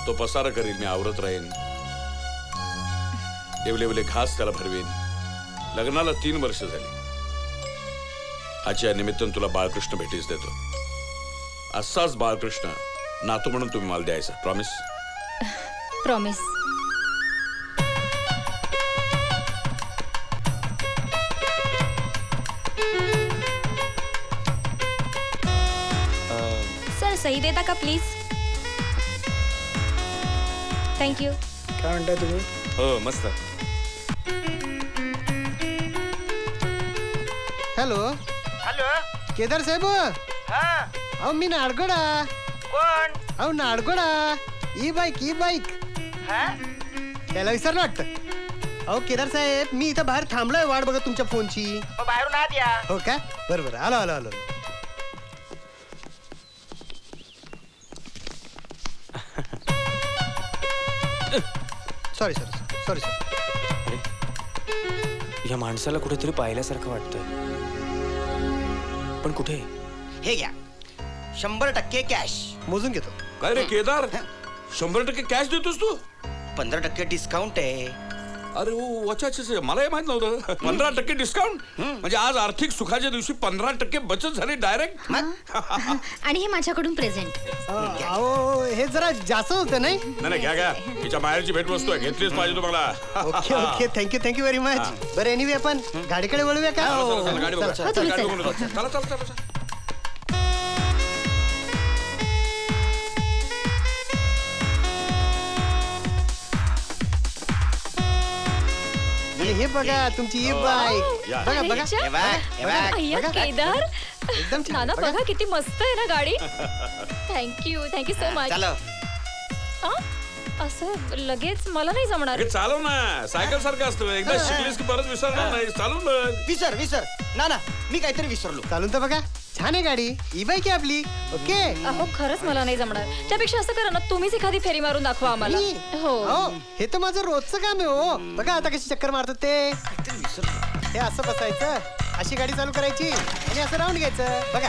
तो पसारा करील मी आवरत राहीन. एवले घास त्याला भरवेन. लग्नाला तीन वर्ष झाली. आजच्या निमित्तानं तुला बाळकृष्ण भेटीस देतो. असाच बाळकृष्ण नातू म्हणून तुम्ही मला द्यायचा प्रॉमिस प्रॉमिस [laughs] सही देता का प्लीज थँक्यू काय म्हणताय तुम्ही? हो मस्त. हॅलो हॅलो केदार साहेब? हा. अहो मी नाडगोडा. कोण? अहो Nadgouda. E bike e bike. हा? त्याला विसरलं वाटतं. अहो केदार साहेब मी इथं बाहेर थांबलोय वाट बघत तुमच्या फोनची. मग बाहेरून आत या. हो का? बरं बरं. आलो आलो आलो. सॉरी सॉरी सॉरी सॉरी या माणसाला कुठेतरी पाहिल्यासारखं वाटतंय. पण कुठे? हे घ्या. शंभर टक्के कॅश मोजून घेतो. काय रे केदार? शंभर टक्के कॅश देतोस तू? पंधरा टक्के डिस्काउंट आहे. अरे ओ अच्छा अच्छा अच्छा. मला हे माहीत नव्हतं. पंधरा टक्के डिस्काउंट म्हणजे आज आर्थिक सुखाच्या दिवशी पंधरा टक्के बचत झाली डायरेक्ट आणि हे माझ्याकडून प्रेझेंट अहो हे जरा जास्त होतं नाही? नाही नाही, घ्या घ्या. तिच्या माहेरची भेट वस्तू आहे घेतलीच पाहिजे तुम्हाला. Okay okay. Thank you thank you very much बरं एनिवे आपण गाडीकडे वळूया का? चला, चला, चला, हे बघा तुमची ई बाईक या. बघा अरे, बघा च्या. बघा, बघा, अय्या, बघा. केदार एकदम छान, नाना बघा. बघा किती मस्त आहे ना गाडी थँक्यू थँक्यू सो मच चला असं लगेच मला नाही जमणार. अरे चालव ना. सायकल सारखं असतं. एकदा शिकलीस की परत विसरणार नाही. चालू विसर विसर. ना ना. मी काहीतरी विसरलो. चालून तर बघा. छान आहे गाडी. ई बाईक आहे आपली? ओके. अहो खरंच मला नाही जमणार. त्यापेक्षा असं करा ना तुम्हीच एखादी फेरी मारून दाखवा आम्हाला. मी? हो. अहो, हे तर माझं रोजचं काम आहे हो. बघा आता कशी चक्कर मारतात ते. हे असं बसायचं. अशी गाडी चालू करायची. आणि असं राऊंड घ्यायचं. बघा.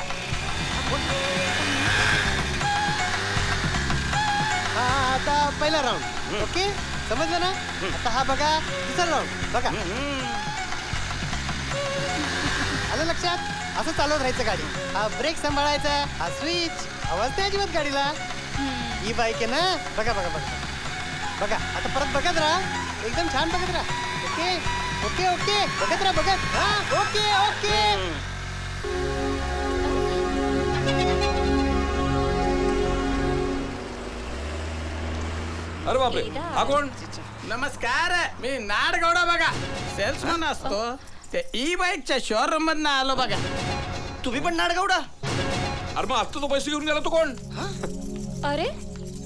हा आता पहिला राऊंड ओके समजलं ना? आता हा बघा दुसरा राऊंड बघा. आलं लक्षात? असं चालवत राहायचं गाडी. हा ब्रेक सांभाळायचा हा स्विच आवाज नाही अजिबात गाडीला. ही बाईक आहे ना? बघा बघा बघा. बघा आता परत बघत राहा. एकदम छान बघत राहा. ओके ओके ओके बघत राहा बघत. हा ओके ओके अरे बापरे. हा कोण? नमस्कार. मी नाडगौडा बघा. सेल्समन असतो. ते ई बाईकच्या शोरूम मधनं आलो बघा. तुम्ही पण नाडगौडा? अरे मग आता तो पैसे घेऊन गेला तो कोण? अरे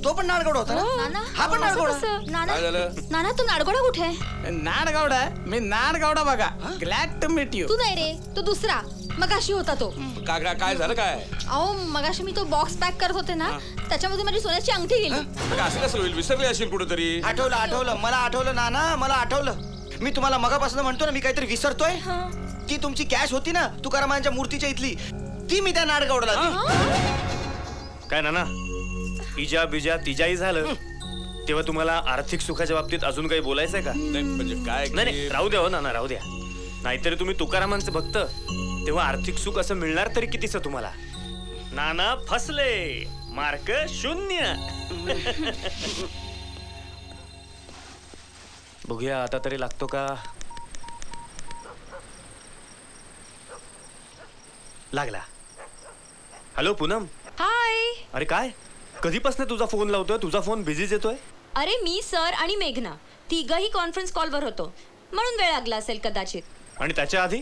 तो पण नाडगौडा होता ना? नाना? हा पण नाडगौडा नाना? काय झालं? नाना तू नाडगोडा कुठे आहे? नाडगौडा मी नाडगौडा बघा. ग्लॅड टू मीट यू तू नाही रे तो दुसरा. मगाशी होता तो. काय काय काय झालं काय? अहो मगाशी मी तो बॉक्स पॅक करत होते ना त्याच्यामध्ये माझी सोन्याची अंगठी गेली. असं कसं होईल? विसरले असेल कुठेतरी? आठवलं आठवलं. मला आठवलं ना ना मला आठवलं. मी तुम्हाला मगापासून म्हणतो ना मी काहीतरी विसरतोय. ती तुमची कॅश होती ना तुकारामांच्या मूर्तीच्या इथली. ती मी त्या नाडगौडला दिली. काय नाना? इजा बिजा तिजाही झालं तेव्हा तुम्हाला आर्थिक सुखाच्या बाबतीत अजून काही बोलायचं आहे का? नाही म्हणजे काय नाही नाही राहू द्या हो नाना राहू द्या. नाहीतरी तुम्ही तुकारामांचं भक्त तेव्हा आर्थिक सुख असं मिळणार तरी कितीच तुम्हाला? नाना फसले. मार्क शून्य. [laughs] बघूया आता तरी लागतो का? लागला. हॅलो पूनम. हाय. अरे काय? कधीपासून तुझा फोन लावतोय? तुझा फोन बिझीच येतोय? अरे मी सर आणि मेघना. तिघही कॉन्फरन्स कॉलवर होतो. म्हणून वेळ लागला असेल कदाचित. आणि त्याच्या आधी?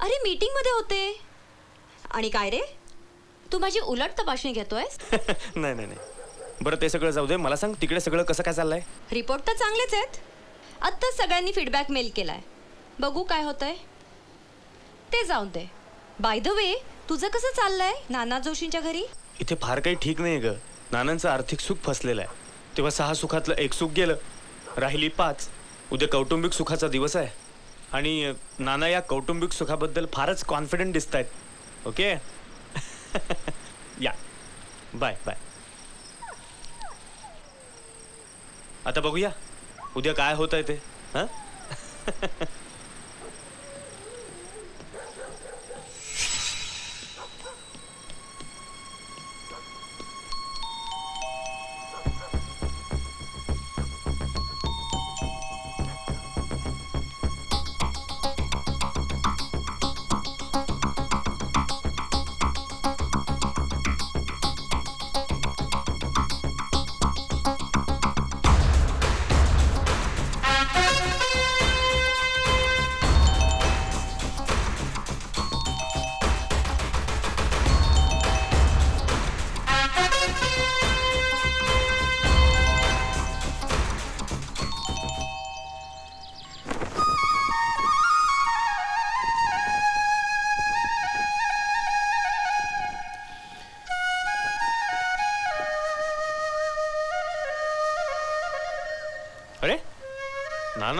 अरे मीटिंगमध्ये होते. आणि काय रे? तू माझी उलट तपासणी घेतोय [laughs] नाही नाही नाही. बरं ते सगळं जाऊ दे. मला सांग तिकडे सगळं कसं काय चाललंय? रिपोर्ट तर चांगलेच आहेत. आत्ताच सगळ्यांनी फीडबॅक मेल केलाय. बघू काय होतंय. ते जाऊ दे. बाय द वे तुझं कसं चाललंय नाना जोशींच्या घरी? इथे फार काही ठीक नाही ग. नानांचं आर्थिक सुख फसलेलं आहे. तेव्हा सहा सुखातलं एक सुख गेलं. राहिली पाच. उद्या कौटुंबिक सुखाचा दिवस आहे. आणि नाना या कौटुंबिक सुखाबद्दल फारच कॉन्फिडंट दिसत आहेत ओके? [laughs] या. Bye bye. आता बघूया. उद्या काय होत आहे ते हां? [laughs]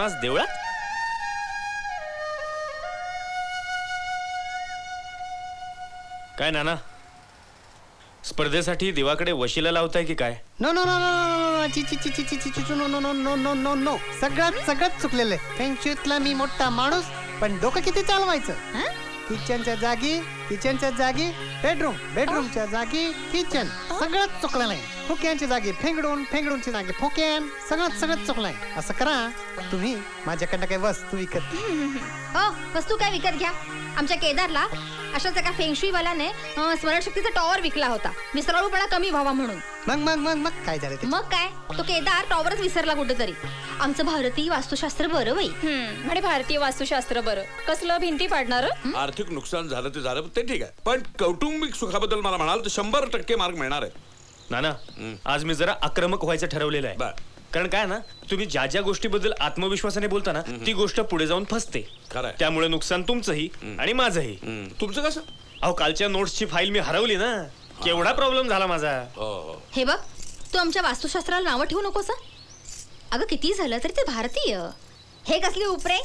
नानाच देवळात काय नाना स्पर्धेसाठी देवाकडे वशिला लावताय की काय no no no no no ची ची ची ची ची ची ची no no no no no no no सगळ्यात सगळ्यात चुकलेलं आहे मी मोठा माणूस पण डोकं किती चालवायचं किचनच्या जागी किचनच्या जागी बेडरूम बेडरूमच्या जागी किचन सगळंच चुकलं नाही. फुक्यांच्या जागी फेंगडून फेंगडूनच्या जागी फुक्यान. सगळंच सगळंच चुकलंय असं करा. तुम्ही माझ्याकडनं काही वस्तू विकत ओ [laughs] हो, वस्तू काय विकत घ्या? आमच्या केदारला अशाच एका फेंगशुईवाल्याने स्मरणशक्तीचा टॉवर विकला होता. विसराळूपणा कमी व्हावा म्हणून. मग मग मग मग काय झालं ते मग काय? तो केदार टॉवरच विसरला कुठेतरी. आमचं भारतीय वास्तुशास्त्र बरं बाई. म्हणे भारतीय वास्तुशास्त्र बरं. कसलं भिंती पाडणार? आर्थिक नुकसान झालं ते झालं ते ठीक आहे. पण कौटुंबिक सुखाबद्दल मला म्हणाल तर शंभर टक्के मार्क मिळणार आहे. नाना आज मी जरा आक्रमक व्हायचं ठरवलेलं आहे. कारण काय ना तुम्ही ज्या ज्या गोष्टीबद्दल आत्मविश्वासाने बोलता ना ती गोष्ट पुढे जाऊन फसते त्यामुळे नुकसान तुमचंही आणि माझंही तुमचं कसं अहो कालच्या नोट्सची फाईल मी हरवली ना केवढा प्रॉब्लेम झाला माझा हे बघ तू आमच्या वास्तुशास्त्राला नावं ठेवू नकोस हं? अगं किती झालं तरी ते भारतीय हे कसली उपरे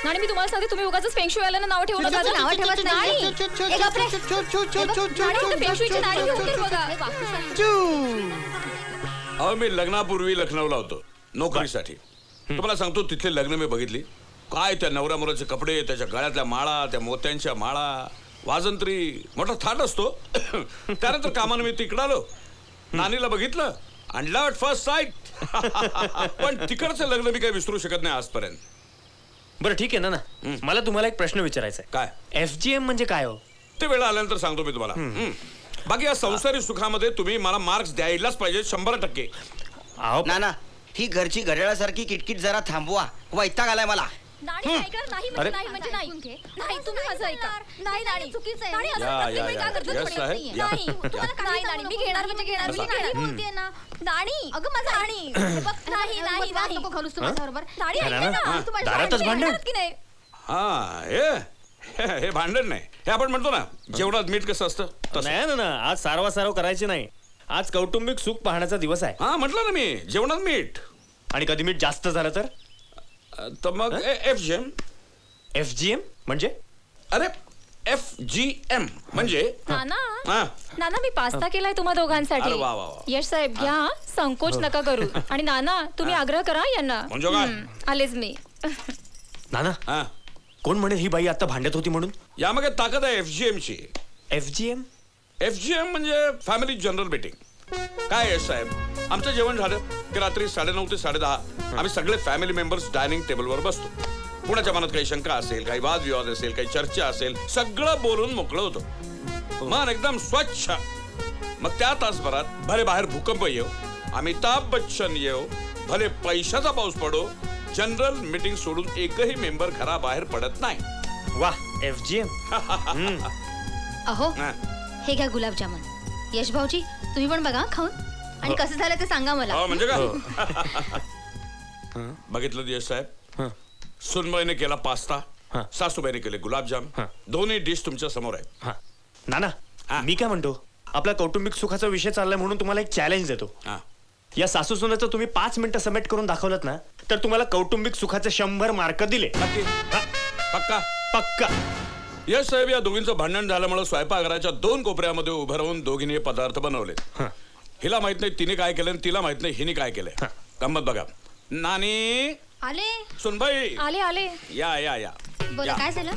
आणि मी तुम्हाला सांगते तुम्ही उगाच फेंगशुईवाल्यांना नाव ठेवू नका तुझं नावं ठेवत नाही हे गप रे. हे बघ, नाणी इथं फेंगशुईची नाणी घेऊन ये बघा. हे वास्तुशास्त्र. अहो मी लग्नापूर्वी लखनौला होतो नोकरीसाठी. तुम्हाला सांगतो तिथले लग्न मी बघितली. काय त्या नवऱ्या मुलाचे कपडे त्याच्या गळ्यातल्या माळा त्या मोत्यांच्या माळा. वाजंत्री मोठा थाट असतो. [coughs] त्यानंतर कामानं मी तिकडं आलो. नानीला बघितलं. आणि लव फर्स्ट साईट पण तिकडचं लग्न मी काही विसरू शकत नाही आजपर्यंत. बरं ठीक आहे ना ना. मला तुम्हाला एक प्रश्न विचारायचा आहे. काय? एफ जी एम म्हणजे काय हो? ते वेळ आल्यानंतर सांगतो मी तुम्हाला. बाकी या संसारी सुखामध्ये तुम्ही मला मार्क्स द्यायलाच पाहिजे शंभर टक्के. ना ना. ही घरची घड्याळासारखी किटकिट जरा थांबवा. वैताग आलाय मला. नाणी नाही म्हणजे अरे. नाही म्हणजे नाही. नाही तुम्ही माझं ऐका. नाही नाणी चुकीचं आहे. नाणी असं या, करते या, मी या. का करते Yes, तुम्हाला साहेब, नाहीये. या. नाही तुम्हाला काही नाणी. मी घेणार म्हणजे घेणार. मी बसा. नाणी हम्म. बोलतेय ना. नाणी. अगं माझं नाणी. हे बघ, नाही नाही नाही. नको घालूस तू माझ्याबरोबर नाणी हा, ऐका ना, ना हा. तू माझ्या दारातच नाणीची भांडण? घेणार की नाही? हा हे. हे- भांडण नाही. हे आपण म्हणतो ना जेवणात मीठ कसं असतं तसं. नाही ना ना आज सारवा सारव करायची नाही. आज कौटुंबिक सुख पाहण्याचा दिवस आहे. हा म्हटलं ना मी जेवणात मीठ. आणि कधी मीठ जास्त झालं तर? तर मग F G M F G M म्हणजे? अरे एफ जी एम म्हणजे? नाना हा. नाना मी पास्ता केलाय तुम्हा दोघांसाठी. अरे वा, वा, वा. यश साहेब घ्या संकोच हो. नका करू. [laughs] आणि नाना तुम्ही आग्रह करा यांना. म्हणजे काय? हम्म, आलेच मी. नाना कोण म्हणेल ही बाई आता भांडत होती म्हणून? यामागे ताकद आहे एफ जी एम ची. F G M F G M म्हणजे फॅमिली जनरल मीटिंग काय आहे साहेब? आमचं जेवण झालं की रात्री साडेनऊ ते साडेदहा. आम्ही सगळे फॅमिली मेंबर्स डायनिंग टेबलवर बसतो. कुणाच्या मनात काही शंका असेल काही वादविवाद असेल काही चर्चा असेल सगळं बोलून मोकळं होतं. मन एकदम स्वच्छ. मग त्या तासभरात भले बाहेर भूकंप येऊ अमिताभ बच्चन येऊ भले पैशाचा पाऊस पडो जनरल मीटिंग सोडून एकही मेंबर घराबाहेर पडत नाही. वा एफ जी एम. अहो हे. घ्या गुलाबजामुन. यश भाऊजी तुम्ही पण बघा खाऊन. आणि कसं झालं ते सांगा मला. हो म्हणजे काय? [laughs] बघितलं दिवस साहेब. सुनबाईने केला पास्ता सासूबाईने केले गुलाबजाम. दोन्ही डिश तुमच्यासमोर आहेत. नाना मी काय म्हणतो? आपला कौटुंबिक सुखाचा विषय चाललाय म्हणून तुम्हाला एक चॅलेंज देतो. या सासू सुनाचं तुम्ही पाच मिनिटं सबमिट करून दाखवलं ना तर तुम्हाला कौटुंबिक सुखाचे शंभर मार्क दिले. पक्का? पक्का. यश साहेब या दोघींचं भांडण झाल्यामुळे स्वयंपाकघराच्या दोन कोपऱ्यामध्ये उभं राहून दोघींनी हे पदार्थ बनवले. हिला माहीत नाही तिने काय केलं आणि तिला माहीत नाही हिने काय केलंय. गंमत बघा. नानी? आले. सुनबाई. आले आले. या या या. बोला या. काय झालं?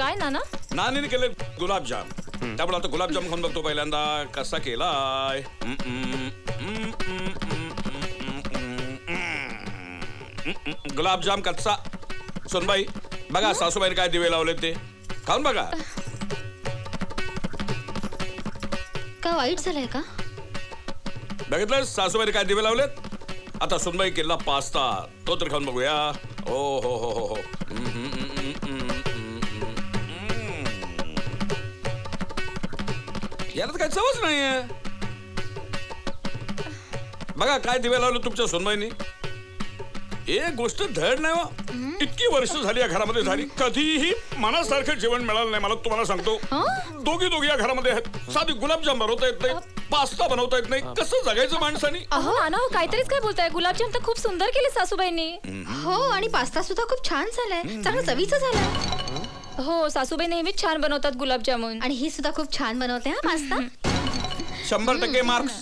काय नाना नानीने केले गुलाबजाम त्यामुळे आता गुलाबजाम खाऊन बघतो पहिल्यांदा कसा केलाय हम्म, हम्म, हम्म, हम्म, हम्म, हम्म, हम्म. गुलाबजाम कच्चा सोनबाई बघा सासूबाईने काय दिवे लावले ते खाऊन बघा का वाईट झालंय का बघितलं सासूबाईने काय दिवे लावलेत आता सुनबाई केला पास्ता तो तर खाऊन बघूया ओ हो हो हो हो हम्म, हम्म, याला तर काही चवच नाहीये. बघा काय दिवे लावले तुमच्या सुनबाईनी? एक गोष्ट धड नाही हो. इतकी वर्ष झाली या घरामध्ये झाली. कधीही मनासारखं जेवण मिळालं नाही मला तुम्हाला सांगतो. दोघी दोघी या घरामध्ये आहेत. साधी गुलाबजाम बनवता येत नाही पास्ता बनवता येत नाही. कसं जगायचं माणसानी? अहो नाना हो काहीतरीच काय बोलताय. गुलाबजाम तर खूप सुंदर केले सासूबाईंनी. हो आणि पास्ता सुद्धा खूप छान झालाय. चांगलं चवीचं झालंय. हो सासूबाई नेहमीच छान बनवतात गुलाबजामुन. आणि ही सुद्धा खूप छान बनवते हा पास्ता. शंभर टक्के मार्क्स.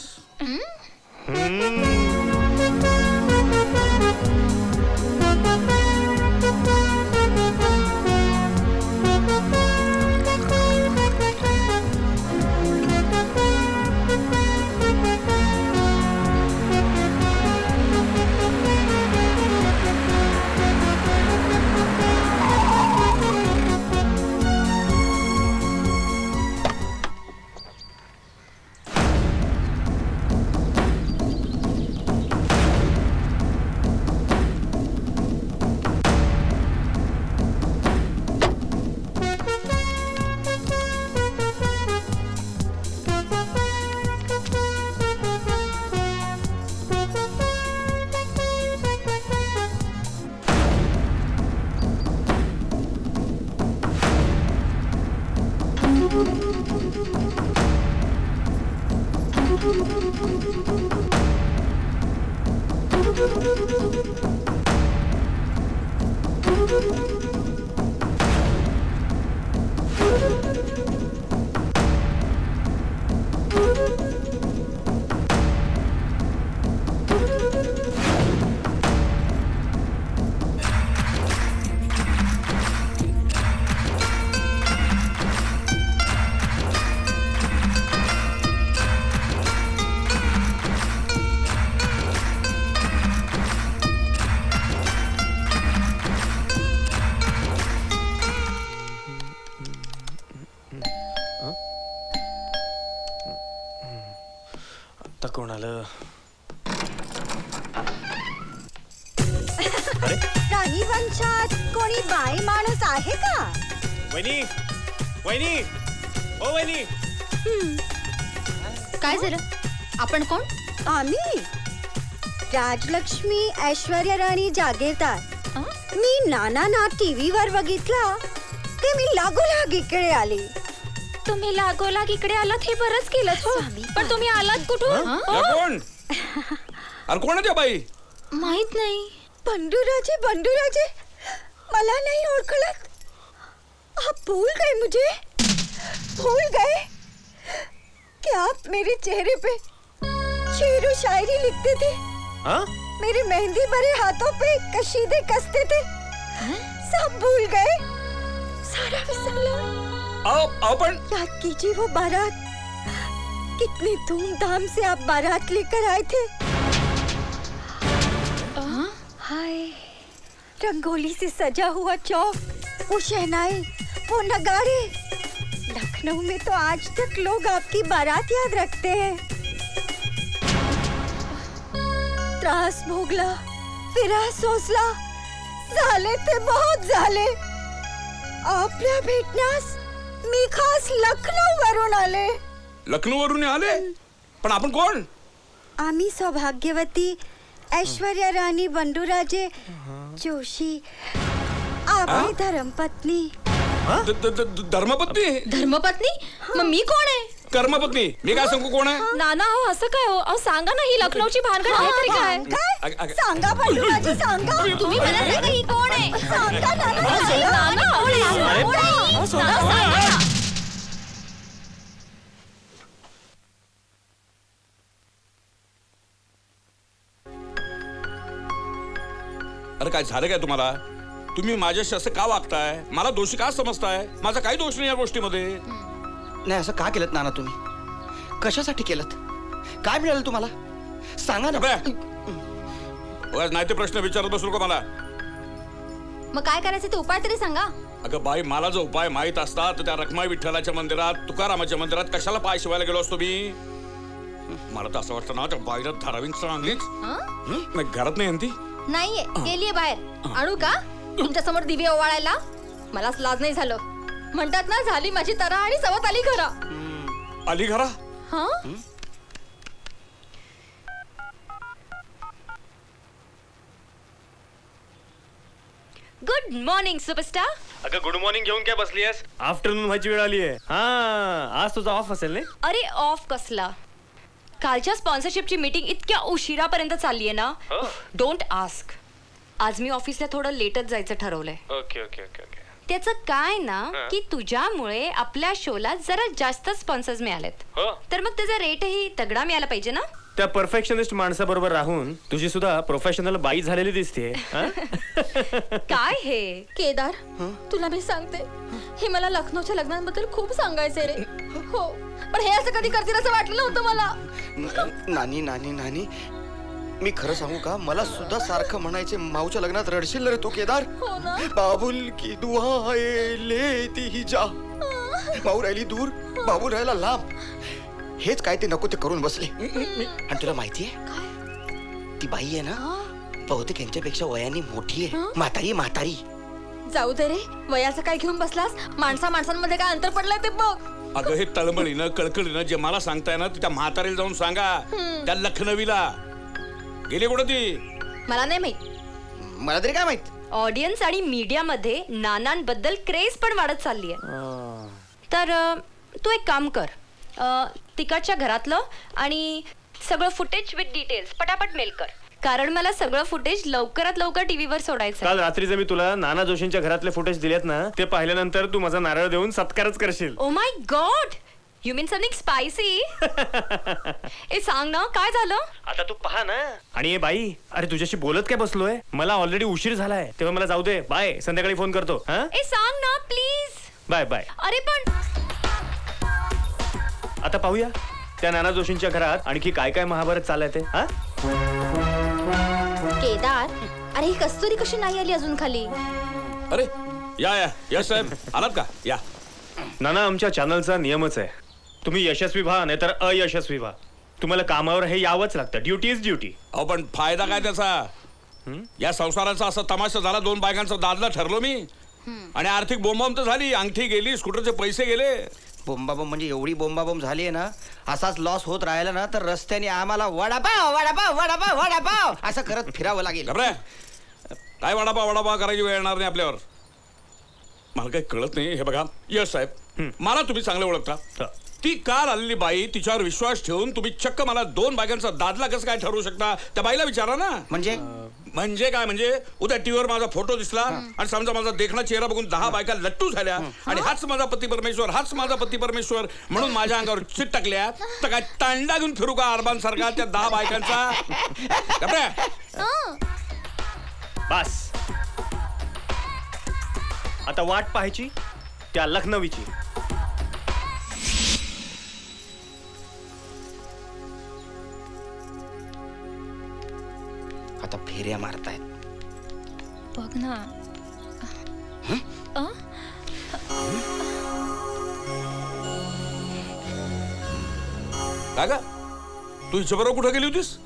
राजलक्ष्मी ऐश्वर्या राणी जागीरदार. मी नाना ना टीव्ही वर बघितला ते मी लागोलाग इकडे आले. तुम्ही लागोलाग इकडे आलात हे बरंच केलं हो. पण तुम्ही आलात कुठून? हो? कोण अरे कोण आहे त्या बाई? माहीत नाही. बंडूराजे बंडूराजे मला नहीं ओळखलत आप भूल गए मुझे. भूल गए. कि आप मेरे चेहरे पे शेर शायरी लिखते थे? हाँ? मेरे मेहंदी भरे हाथों पे कशीदे कसते थे। सब भूल गए। सारा आओ आओ पण याद कीजिए वो बारात। कितनी धूमधाम से आप बारात लेकर आए थे। हाय रंगोली से सजा हुआ चौक वो शहनाई वो नगाड़े। लखनऊ में तो आज तक लोग आपकी बारात याद रखते हैं। त्रास भोगला फिरा सोसला. झाले ते बहुत झाले. आपल्या भेटण्यास मी खास लखनऊ वरून आले. लखनौ वरून आले? पण आपण कोण? आम्ही सौभाग्यवती ऐश्वर्या राणी बंडूराजे जोशी आपली धर्मपत्नी. धर्मपत्नी? धर्मपत्नी? मग मी कोण आहे? कर्मपत्नी मी काय सांगू कोण आहे? नाना हो असं काय हो? अहो सांगा ना ही लखनौची भानगड आहे तरी काय? अग- अग- सांगा बंडूराजे सांगा. तुम्ही मला सांगा ही कोण आहे. सांगा नाना, कोण आहे? कोण आहे? अहो, सोडा, नाना. अरे काय झालं काय तुम्हाला? तुम्ही माझ्याशी असं का वागताय? मला दोषी का समजताय? माझा काही दोष नाही या गोष्टीमध्ये. नाही असं का केलं नाना तुम्ही? कशासाठी केलं काय मिळालं तुम्हाला? सांगा ना. नाही ते प्रश्न विचारत बसू का मला. मग काय करायचं ते उपाय तरी सांगा. अगं बाई मला जो उपाय माहीत असता तर त्या रखमाई विठ्ठलाच्या मंदिरात तुकारामाच्या मंदिरात कशाला पाय शिवायला गेलो असतो मी? मला तर असं वाटतं ना त्या बाईला धारावीन चांगलीच. हं? नाही घरात नाही यांती नाहीये गेलीये बाहेर. आणू का? तुमच्यासमोर दिवे ओवाळायला? मलाच लाज नाही झालं. म्हणतात ना झाली माझी तरा आणि सवत आली घरा. आली घरा? हा? गुड मॉर्निंग सुपरस्टार अगं गुड मॉर्निंग घेऊन काय बसली आहेस? आफ्टरनून व्हायची वेळ आली आहे. हा आज तुझा ऑफ असेल ना अरे ऑफ कसला? कालच्या स्पॉन्सरशिपची मीटिंग इतक्या उशिरापर्यंत चालली आहे ना? डोंट आस्क आज मी ऑफिसला थोडं लेटच जायचं ठरवलंय. ओके ओके ओके ओके त्याचं काय ना. की तुझ्यामुळे आपल्या शोला जरा जास्त स्पॉन्सर्स मिळालेत. हो. तर मग त्याचा रेटही तगडा मिळाला पाहिजे ना? त्या परफेक्शनिस्ट माणसाबरोबर राहून तुझी सुद्धा प्रोफेशनल बाई झालेली दिसते [laughs] काय हे? केदार तुला मी सांगते. हे मला लखनौच्या लग्नांबद्दल खूप सांगायचंय रे. [laughs] हो. पण हे असं कधी करतील असं वाटलं नव्हतं मला. न- नानी नानी नानी मी खरं सांगू का? मला सुद्धा सारखं म्हणायचे माऊच्या लग्नात रडशील रे तू केदार? हो ना. बाबुल की दुआ लेती ही जा. माऊ राहिली दूर बाबू राहिला लांब. हेच काय ते नको ते करून बसले. आणि तुला माहितीये ती बाई आहे ना बहुतेक यांच्यापेक्षा वयाने मोठी आहे. म्हातारी म्हातारी. जाऊ दे रे वयाचं काय घेऊन बसलास? माणसा माणसांमध्ये काय अंतर पडलंय ते बघ. अगं हे तळमळीनं कळकळीनं जे मला सांगताय ना ते त्या म्हातारीला जाऊन सांगा. त्या लखनवीला. गेली कुठं ती? मला नाही माहीत. मला तरी काय माहीत? ऑडियन्स आणि मीडियामध्ये नानांबद्दल क्रेज पण वाढत चालली आहे तर अ, तू एक काम कर. अ, तिकडच्या घरातलं आणि सगळं फुटेज विथ डिटेल्स पटापट मेल कर. कारण मला सगळं फुटेज लवकरात लवकर टीव्हीवर सोडायचं काल रात्रीचे मी तुला नाना जोशींच्या घरातले फुटेज दिलेत ना ते पाहिल्यानंतर तू माझा नारळ देऊन सत्कारच करशील. ओ my god you mean something spicy ए सांग ना काय झालं? आता तू पहा ना. आणि ए बाई अरे तुझ्याशी बोलत काय बसलोय? मला ऑलरेडी उशीर झालाय. तेव्हा मला जाऊ दे. बाय संध्याकाळी फोन करतो. हा? ए सांग ना प्लीज बाय बाय. अरे पण आता पाहूया. त्या नाना जोशींच्या घरात आणखी काय काय महाभारत चाललंय ते हा? केदार अरे ही कस्तुरी कशी नाही आली अजून खाली? अरे या या. यश साहेब आलात का? या. नाना आमच्या चॅनलचा नियमच आहे. तुम्ही यशस्वी व्हा नाहीतर अयशस्वी व्हा. तुम्हाला कामावर हे यावंच लागतं. ड्युटी इज ड्युटी अहो पण फायदा काय त्याचा? या संसाराचा असा तमाशा झाला दोन बायकांचा दादला ठरलो मी. आणि आर्थिक बोंबाबोंब तर झाली अंगठी गेली स्कूटरचे पैसे गेले. बोंबाबोंब म्हणजे एवढी बोंबाबोंब झाली आहे ना असाच लॉस होत राहिला ना तर रस्त्याने आम्हाला वडापाव वडापाव वडापाव वडापाव असं करत फिरावं लागेल. घबरे. काय वडापाव वडापाव करायची वेळ येणार नाही आपल्यावर? मला काही कळत नाही हे बघा. यश साहेब मला तुम्ही चांगले ओळखता. ती काल आलेली बाई तिच्यावर विश्वास ठेवून तुम्ही चक्क मला दोन बायकांचा दादला कसं काय ठरवू शकता? त्या बाईला विचारा ना. म्हणजे? म्हणजे काय? म्हणजे उद्या टीव्हीवर माझा फोटो दिसला आणि समजा माझा देखणा चेहरा बघून दहा बायका लट्टू झाल्या आणि हाच माझा पती परमेश्वर हाच माझा पती परमेश्वर म्हणून माझ्या अंगावर चिट टाकल्या. तर काय तांडा घेऊन फिरू का अरबान सारखा त्या दहा बायकांचा. बस. आता वाट पाहायची त्या लखनवीची. आता फेऱ्या मारतायत. बघ ना. अ? तू हिच्याबरोबर कुठं गेली होतीस?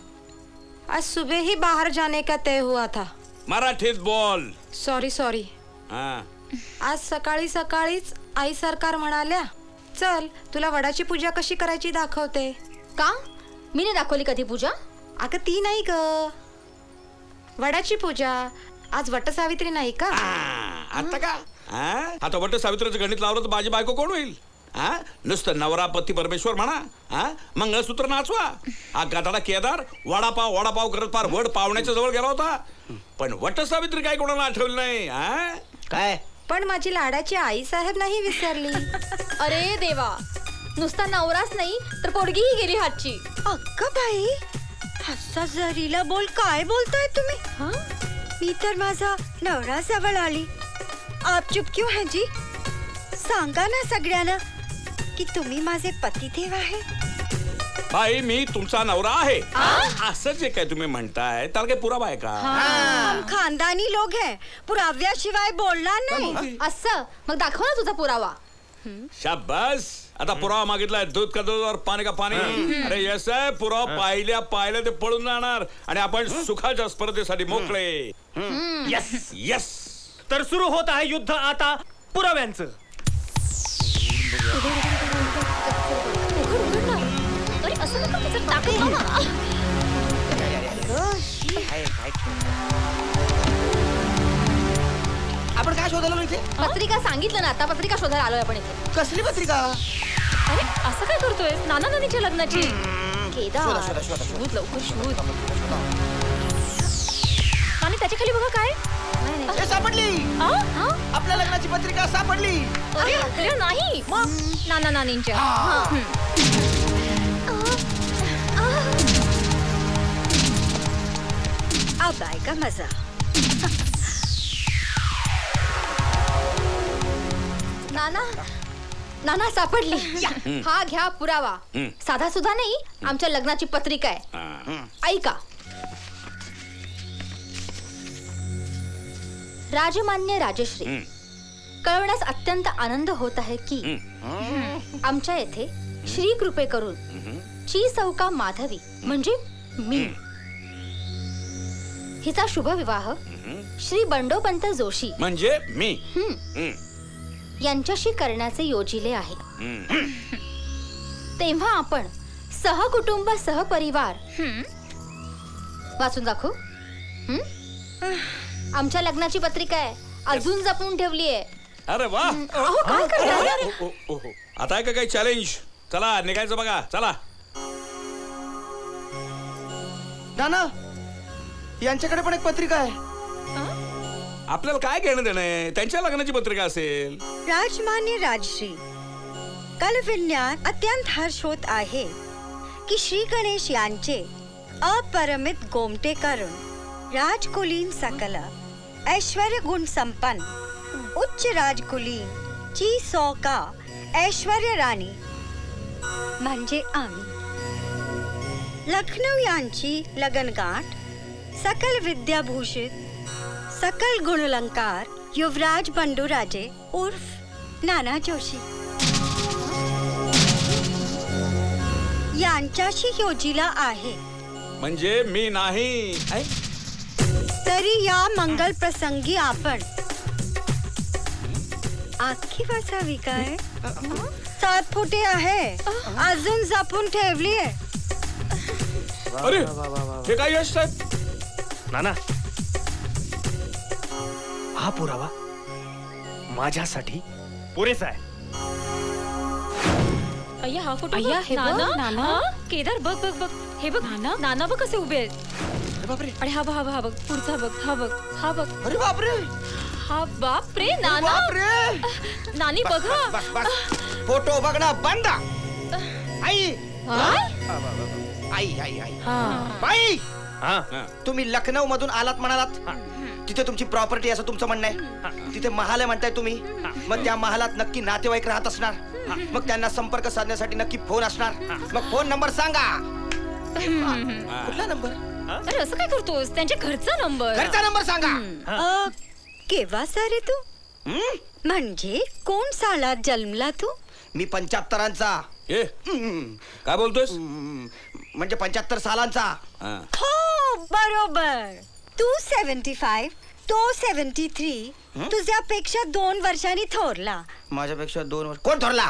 आज सुबह ही बाहर जाने का तय हुआ था? मराठीत बोल. सॉरी सॉरी हा. आज सकाळी सकाळीच आई सरकार म्हणाल्या चल तुला वडाची पूजा कशी करायची दाखवते. का? मी नाही दाखवली कधी पूजा? अगं ती नाही ग. वडाची पूजा. आज वटसावित्री नाही का? आता का? हा? आता वट सावित्रीचं गणित लावलं तर माझी बायको कोण होईल? हा नुसतं नवरा पती परमेश्वर म्हणा. हा मंगळसूत्र नाचवा. हा गाताडा केदार वडापाव वडापाव करत फार वड पावण्याच्या जवळ गेला होता. पण वट सावित्री काय कोणाला आठवलं नाही हा काय? पण माझी लाडाची आई साहेब नाही विसरली. [laughs] अरे देवा. नुसता नवराच नाही तर पोरगीही गेली हातची. अक्का बाई. हस्सा जरीला बोल काय बोलताय तुम्ही? मी तर माझा नवरा जवळ आली आप चुप क्यों है जी? सांगा ना सगळ्यांना की तुम्ही माझे पतिदेव आहे. बाई मी तुमचा नवरा आहे. असं जे काय तुम्ही म्हणताय त्याला काही पुरावा आहे का? हम खानदानी लोग हैं. पुराव्याशिवाय बोलणार नाही. असं. मग दाखव ना तुझा पुरावा. शाबास. आता पुरावा मागितलाय दूध का दूध और पाणी का पाणी? अरे यस आहे पुरावा पाहिल्या पाहिल्या ते पळून जाणार. आणि आपण सुखाच्या स्पर्धेसाठी मोकळे. यस यस तर सुरू होत आहे युद्ध आता पुराव्यांचं. अरे असं नका त्याचं टाकत ना. काय काय आपण काय शोधायला आलो इथे? पत्रिका सांगितलं ना आता पत्रिका शोधायला आलोय आपण इथे. कसली पत्रिका? अरे असं काय करतोय नाना नानीच्या लग्नाची केदार. शोधा, शोधा, शोधा, शोधा. शोध लवकर शोध. आणि त्याच्याखाली बघा काय सापडली. आपल्या लग्नाची पत्रिका सापडली. अरे अरे, नाही. नाना नानींच्या हं. अब आएगा मजा? नाना नाना सापडली. हं. घ्या पुरावा. साधा सुद्धा नाही आमच्या लग्नाची पत्रिका आहे. हा. ऐका. राजमान्य राजश्री. कळवण्यास अत्यंत आनंद होत आहे की आमच्या येथे श्री कृपे करून ची सौका माधवी म्हणजे मी. हिचा शुभ विवाह श्री बंडोपंत जोशी. म्हणजे मी. हं, हं. यांच्याशी करण्याचे योजिले आहे. हं. तेव्हा आपण सहकुटुंब सहपरिवार. वाचून दाखवू? हं? आमच्या लग्नाची पत्रिका आहे. अजून जपून ठेवली आहे. अरे वा. ओ. आता आहे का काही चॅलेंज चला निघायचं बघा. चला. नाना यांच्याकडे पण एक पत्रिका आहे. आपल्याला काय घेणं देणं आहे? त्यांच्या लग्नाची पत्रिका असेल. राजमान्य राजश्री कल अत्यंत हर्ष होत आहे की श्री गणेश यांचे अपरमित गोमटे करून राजकुलीन सकल ऐश्वर्य गुण संपन्न उच्च राजकुलीन ची सौका ऐश्वर्य राणी. म्हणजे आम्ही. लखनौ यांची लगनगाठ सकल विद्याभूषित सकल गुणलंकार युवराज बंडूराजे उर्फ नाना जोशी। यांच्याशी योजिला आहे। म्हणजे मी नाही? तरी या मंगल प्रसंगी आपण आखी वाचावी काय? सात फुटे आहे। अजून जपून ठेवली आहे अरे हे काय यश साहेब? नाना हा पुरावा माझ्यासाठी पुरेसा आहे. अय्या हा फोटो अय्या, बघ. हे बघ, नाना? नाना. हा? केदार बघ बघ बघ. हे बघ नाना? नाना बघ कसे उभे आहेत. अरे हा बघ हा बघ हा बघ. पुढचा बघ हा बघ हा बघ. अरे बापरे. हा बाप रे नाना. नानी बघा. बस बस फोटो बघणं बंद. आई. आई आई आई. बाई. तुम्ही लखनौ मधून आलात म्हणालात? तिथे तुमची प्रॉपर्टी असं तुमचं म्हणणं आहे? तिथे महाल आहे म्हणताय तुम्ही? मग त्या महालात नक्की नातेवाईक राहत असणार. मग त्यांना संपर्क साधण्यासाठी नक्की फोन असणार. मग फोन नंबर सांगा. कुठला नंबर अरे असं काय करतोस? त्यांच्या घरचा नंबर घरचा नंबर सांगा. अ, केव्हा सारे तू? म्हणजे कोण सालात जन्मला तू? मी पंच्याहत्तरांचा. ए काय बोलतोस म्हणजे पंच्याहत्तर सालांचा. हो. बरोबर. तू सेव्हन्टी फाईव्ह तो सेव्हन्टी थ्री तुझ्यापेक्षा दोन वर्षांनी थोरला. माझ्यापेक्षा दोन वर्ष कोण थोरला?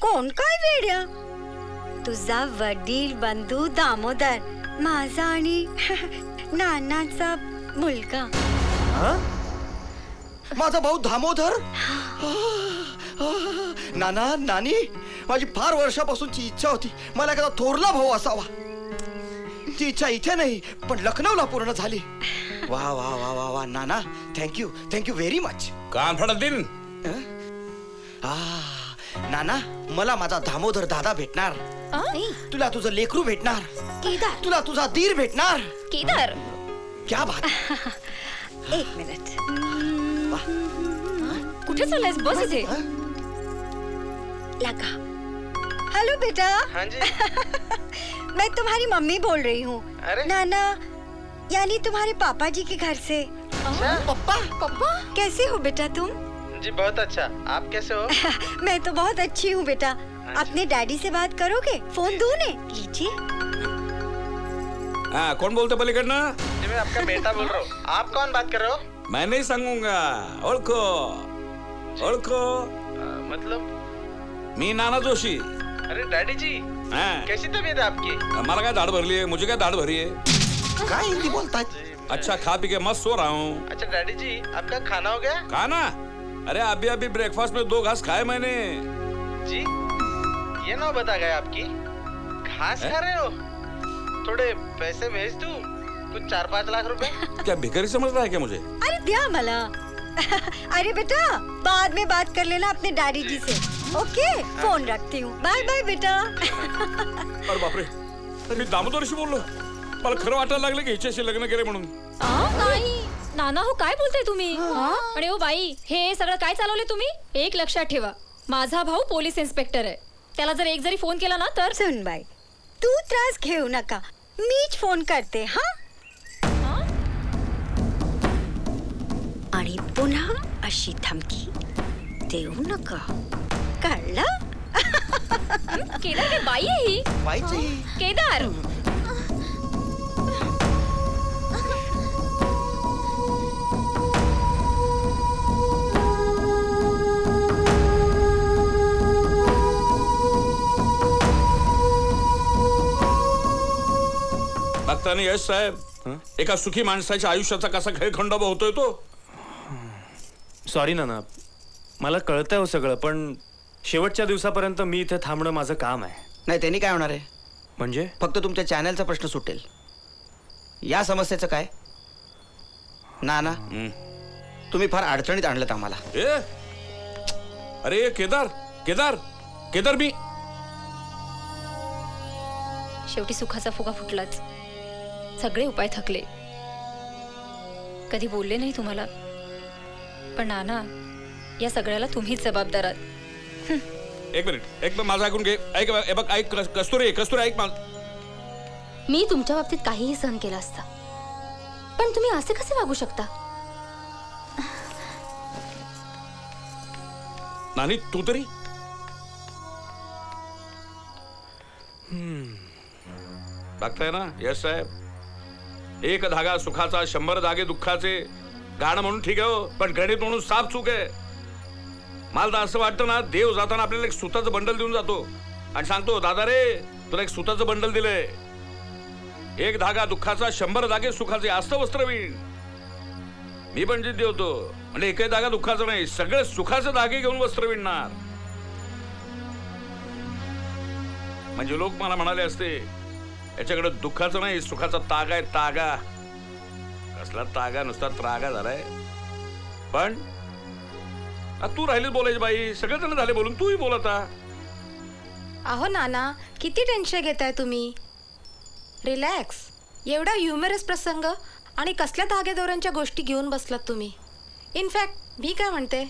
कोण? काय वेड्या? तुझा वडील बंधू दामोदर माझा आणि [laughs] नानाचा मुलगा. माझा भाऊ दामोदर? नाना नानी माझी फार वर्षापासूनची इच्छा होती. मला एखादा थोरला भाऊ असावा. ती इच्छा इथे नाही पण लखनौला पूर्ण झाली. वा वा वा वा वा Nana thank you thank you very much कान फडत दिन आ नाना मला माझा दामोदर दादा भेटणार. तुला तुझं लेकरू भेटणार. केदार. तुला तुझा दीर भेटणार. केदार. क्या बात. [laughs] एक मिनिट. कुठे चाललायस? बस इथे. लगा. हेलो बेटा. हाँ जी. [laughs] मैं तुम्हारी मम्मी बोल रही हूँ. नाना यानी तुम्हारे पापा जी के घर से। पप्पा पप्पा कैसे हो बेटा तुम? जी बहुत अच्छा। आप कैसे हो? [laughs] मैं तो बहुत अच्छी हूँ बेटा। अपने डैडी से बात करोगे? फ़ोन दो ने लीजिए। हाँ कौन बोलते पलीकडनं? जी मैं आपका बेटा बोल रहा हूँ। आप कौन बात कर रहे हो? मैं नहीं सांगूँगा। ओळखो। ओळखो। मतलब? मी नाना जोशी। अरे डैडी जी। हाँ. कैसी तबीयत है आपकी? मला काय दाढ भरली आहे मुझे काय दाढ भरी आहे काय हिंदी बोलतात अच्छा खा पी के मस्त सो रहा हूँ। अच्छा डैडी जी आपका खाना हो गया? खाना? अरे अभी अभी ब्रेकफास्ट में दो घास खाए मैंने। जी ये ना बता गए आपकी। घास खा रहे हो? थोड़े पैसे भेज दूँ? कुछ चार पाँच लाख रुपए? [laughs] क्या भिखारी समझ रहा है क्या मुझे? अरे द्या मला [laughs] अरे बेटा बाद में बात कर लेना अपने डैडी जी से। ओके फ़ोन रखती हूँ। बाय बाय बेटा। [laughs] अरे बापरे मी दामोदरशी बोललो मला खरं वाटायला लागलं की हिच्याशी लग्न केले म्हणून. नाही. नाना हो काय बोलताय तुम्ही? आणि ओ बाई हे सगळं काय चालवले तुम्ही? एक लक्षात ठेवा. माझा भाऊ पोलीस इन्स्पेक्टर आहे. त्याला जर एक जरी फोन केला ना तर सुन बाई तू त्रास घेऊ नका. मीच फोन करते हा? आणि पुन्हा अशी धमकी देऊ नका. कळलं? केदार हे बाई आहे ही. बाईची केदार. बघताना यश साहेब. एका सुखी माणसाच्या आयुष्याचा कसा खेळखंडोबा होतोय तो? सॉरी नाना. मला कळतंय हो सगळं पण शेवटच्या दिवसापर्यंत मी इथे थांबणं माझं काम आहे. नाही त्यांनी काय होणार आहे? म्हणजे? फक्त तुमच्या चॅनलचा प्रश्न सुटेल. या समस्येचं काय? ना ना तुम्ही फार अडचणीत आणलं आम्हाला. ए? अरे केदार केदार केदार मी. शेवटी सुखाचा फुगा फुटलाच. सगळे उपाय थकले. कधी बोलले नाही तुम्हाला? पण नाना या सगळ्याला तुम्हीच जबाबदार आहात एक मिनिट एक माझं ऐकून घे. ऐक बघ ऐक कस- कस्तुरी कस्तुरी ऐक मा- मी तुमच्या बाबतीत काहीही सहन केलं असतं. पण तुम्ही असे कसे वागू शकता? नानी तू तरी? बघताय ना यश साहेब? एक धागा सुखाचा शंभर धागे दुःखाचे. गाणं म्हणून ठीक आहे हो पण गणित म्हणून साफ चूक आहे. मला तर असं वाटतं ना देव जाताना आपल्याला एक सुताचं बंडल देऊन जातो. आणि सांगतो दादा रे तुला एक सुताचं बंडल दिलंय. एक धागा दुःखाचा शंभर धागे सुखाचे असतं वस्त्र विण. मी पण जिद्दी होतो. म्हणजे एकही धागा दुःखाचा नाही सगळे सुखाचे धागे घेऊन वस्त्र विणणार. म्हणजे लोक मला म्हणाले असते याच्याकडे दुःखाचं नाही सुखाचा तागा आहे तागा. कसला तागा नुसता त्रागा झालाय. पण तू राहिलीच बोलायची बाई. सगळेजण झाले बोलून तूही बोलत आता. अहो नाना किती टेन्शन घेताय तुम्ही? रिलॅक्स एवढा ह्युमरस प्रसंग आणि कसल्या धागेदोऱ्यांच्या गोष्टी घेऊन बसलात तुम्ही? इनफॅक्ट मी काय म्हणते?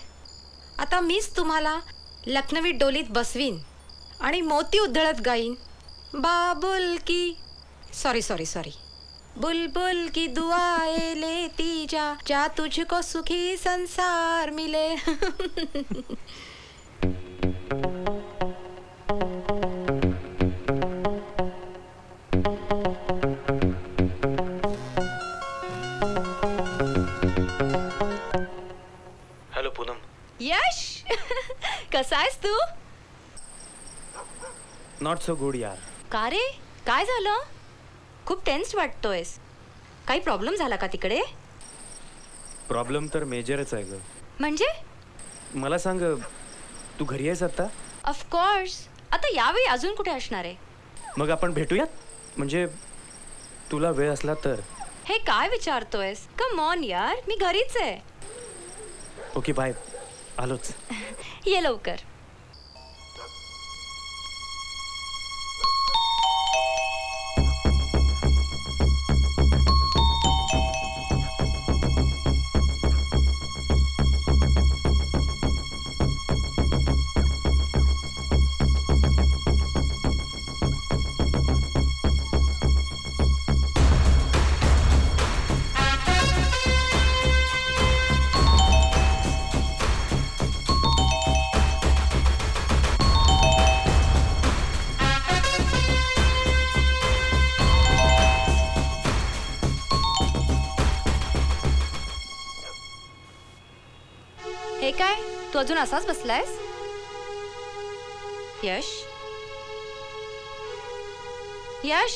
आता मीच तुम्हाला लखनवी डोलीत बसवीन आणि मोती उधळत गाईन. बाबुल की सॉरी सॉरी सॉरी बुलबुल की दुआएँ लेती जा जा तुझको सुखी संसार मिले। हॅलो पूनम यश! कसा आहेस तू? नॉट सो गुड यार. का रे? काय झालं? खूप टेन्स्ड वाटतोयस. काही प्रॉब्लेम झाला का तिकडे? प्रॉब्लेम तर मेजरच आहे ग. म्हणजे? मला सांग तू घरी आहेस आता? ऑफकोर्स आता यावेळी अजून कुठे असणार आहे? मग आपण भेटूयात? म्हणजे तुला वेळ असला तर. हे काय विचारतोयस? कम ऑन यार मी घरीच आहे. ओके बाय आलोच. [laughs] ये लवकर. अजून असाच बसलायस? यश? यश?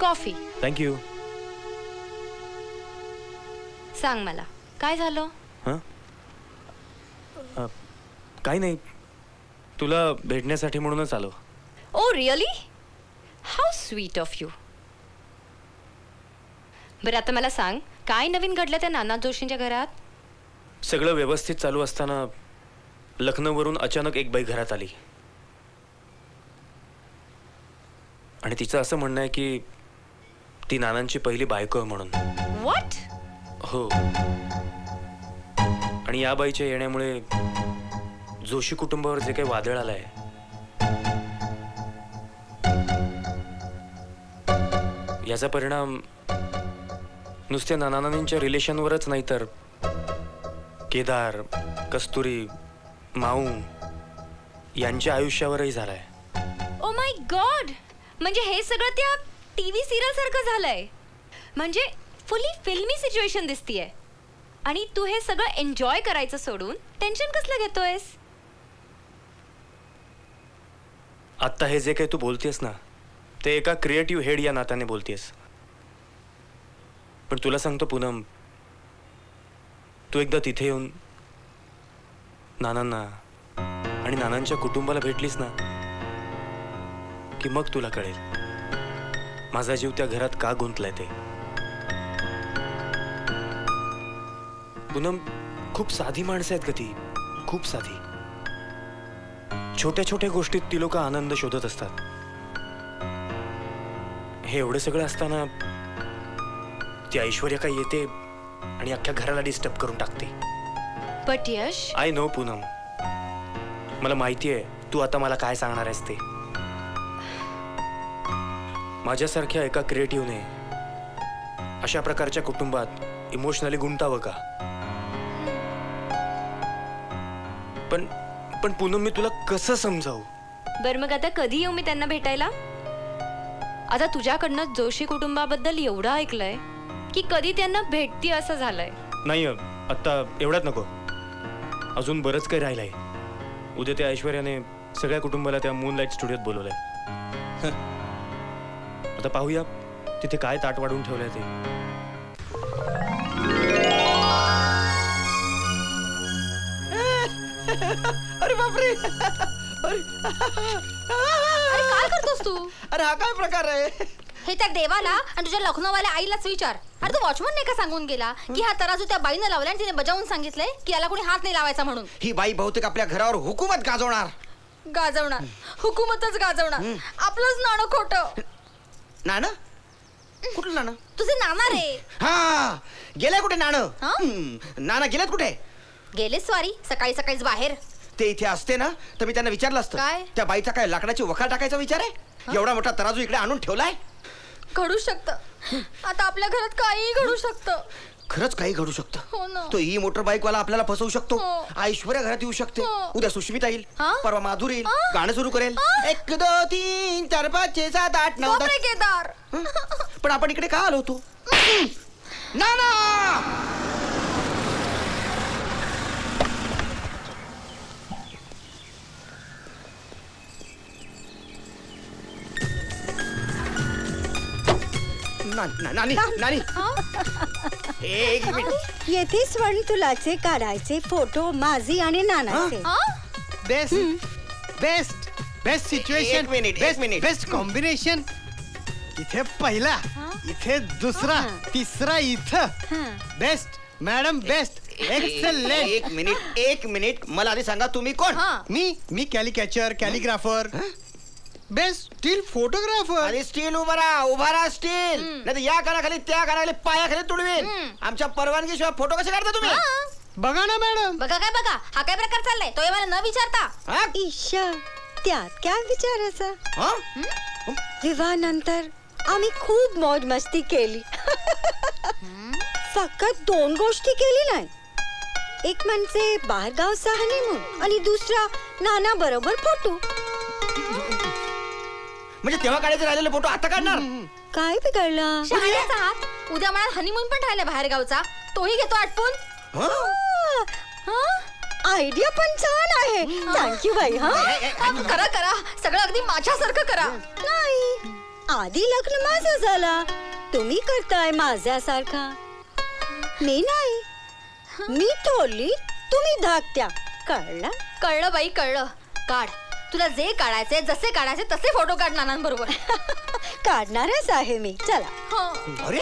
कॉफी. थँक्यू सांग मला काय झालं? काही नाही. तुला भेटण्यासाठी म्हणूनच आलो. ओ really how sweet of you बरं आता मला सांग. काय नवीन घडलं त्या नाना जोशींच्या घरात? सगळं व्यवस्थित चालू असताना लखनौवरून अचानक एक बाई घरात आली. आणि तिचं असं म्हणणं आहे की ती नानांची पहिली बायको आहे म्हणून. वॉट हो. आणि या बाईच्या येण्यामुळे जोशी कुटुंबावर जे काही वादळ आलंय याचा परिणाम नुसत्या नानांच्या रिलेशनवरच नाही तर. केदार कस्तुरी माऊ यांच्या आयुष्यावरही झालाय. ओ माय गॉड म्हणजे हे सगळं त्या टीव्ही सिरियल सारखं झालंय. म्हणजे फुली फिल्मी सिच्युएशन दिसतीये. आणि तू हे सगळं एन्जॉय करायचं सोडून टेन्शन कसलं घेतोयस? आत्ता हे जे काही तू बोलतेस ना ते एका क्रिएटिव्ह हेड या नात्याने बोलतेस पण तुला सांगतो पूनम तू एकदा तिथे येऊन नानांना आणि नानांच्या कुटुंबाला भेटलीस ना की मग तुला कळेल. माझा जीव त्या घरात का गुंतलाय ते. पूनम खूप साधी माणसं आहेत का ती. खूप साधी. छोट्या छोट्या गोष्टीत ती लोक आनंद शोधत असतात. हे एवढं सगळं असताना ती ऐश्वर्या काय येते आणि अख्ख्या घराला डिस्टर्ब करून टाकते. But Yash. I know Poonam. मला माहिती आहे तू आता मला काय सांगणार आहेस ते. माझ्यासारख्या एका क्रिएटिव्हने अशा प्रकारच्या कुटुंबात इमोशनली गुंतावं का? पण पण पूनम मी तुला कसं समजावू? बर मग आता कधी येऊ मी त्यांना भेटायला? आता तुझ्याकडनं जोशी कुटुंबाबद्दल एवढं ऐकलंय. की कधी त्यांना भेटती असं झालंय? नाही आत्ता एवढ्यात नको. अजून बरंच काही राहिलंय. उद्या त्या ऐश्वर्याने सगळ्या कुटुंबाला त्या मूनलाईट स्टुडिओत बोलवलंय. आता पाहूया तिथे काय ताट वाढून ठेवलंय ते. अरे बापरे! अरे अरे काय करतोस तू? अरे हा काय प्रकार आहे? हे त्या देवाला आणि तुझ्या लखनौवाल्या आईलाच विचार. अरे तू वॉचमन नाही का सांगून गेला? की हा तराजू त्या बाईनं लावला आणि तिने बजावून सांगितलंय की याला कोणी हात नाही लावायचा म्हणून. ही बाई बहुतेक आपल्या घरावर हुकूमत गाजवणार. गाजवणार. हुकूमतच गाजवणार. आपलंच नाणं खोट. नाणं? कुठलं नाणं? तुझे नाना रे. हा गेलाय कुठे नाणं? नाना गेलेत कुठे? गेले स्वारी सकाळी सकाळीच बाहेर. ते इथे असते ना तर मी त्यांना विचारलं असतं. काय? त्या बाईचा काय लाकडाची वखार टाकायचा विचार आहे? एवढा मोठा तराजू इकडे आणून ठेवलाय? घडू शकत. आता आपल्या घरात काही घडू शकतं. खरंच काही घडू शकतं. हो तो ही मोटर बाईक वाला आपल्याला फसवू शकतो. हो. ऐश्वर्या घरात येऊ शकते. हो. उद्या सुष्मिता येईल. हा? परवा माधुरी येईल? गाणं सुरू करेल? एक दो तीन चार पाच छे सात आठ नऊ केदार. पण आपण इकडे का आलो होतो? ना ना ना- ना- नानी नानी. एक मिनिट. येथे स्वर्ण तुलाचे काढायचे फोटो माझी आणि नानाचे. बेस्ट बेस्ट बेस्ट सिच्युएशन एक मिनिट, एक बेस्ट मिनिट. बेस्ट कॉम्बिनेशन इथे पहिला इथे दुसरा तिसरा इथं. बेस्ट मॅडम बेस्ट एक्सलेंट एक मिनिट एक मिनिट. मला आधी सांगा तुम्ही कोण? मी मी caricature calligrapher best still photographer. आणि स्टील उभा राहा उभा राहा स्टील. नाही तर या कानाखाली त्या कानाखाली पायाखाली तुडवीन. आमच्या परवानगीशिवाय फोटो कसे काढता तुम्ही? बघा ना मॅडम. बघा काय बघा. हा काय प्रकार चाललाय? तो मला न विचारता. ईशा त्यात काय विचारायचं विवाहानंतर आम्ही खूप मौज मस्ती केली. फक्त दोन गोष्टी केली नाही. एक म्हणजे बाहेरगावचा हनीमून आणि दुसरा नाना बरोबर फोटो. म्हणजे तेव्हा काढायचे राहिलेले फोटो आता काढणार? काय बिघडलं? शहाण्याचा हात उद्या मला हनीमून पण राहिला बाहेर गावचा तोही घेतो आटपून आयडिया पण छान आहे. थँक्यू बाई हा? करा करा. सगळं अगदी माझ्यासारखं करा. नाही. आधी लग्न माझं झाला. तुम्ही करताय माझ्यासारखा. मी नाही. मी थोरली तुम्ही धाकट्या. कळला? कळलं बाई कळलं. काढ. तुला जे काढायचे जसे काढायचे तसे फोटो काढ नानांबरोबर. [laughs] काढणारच आहे मी. चला. अरे?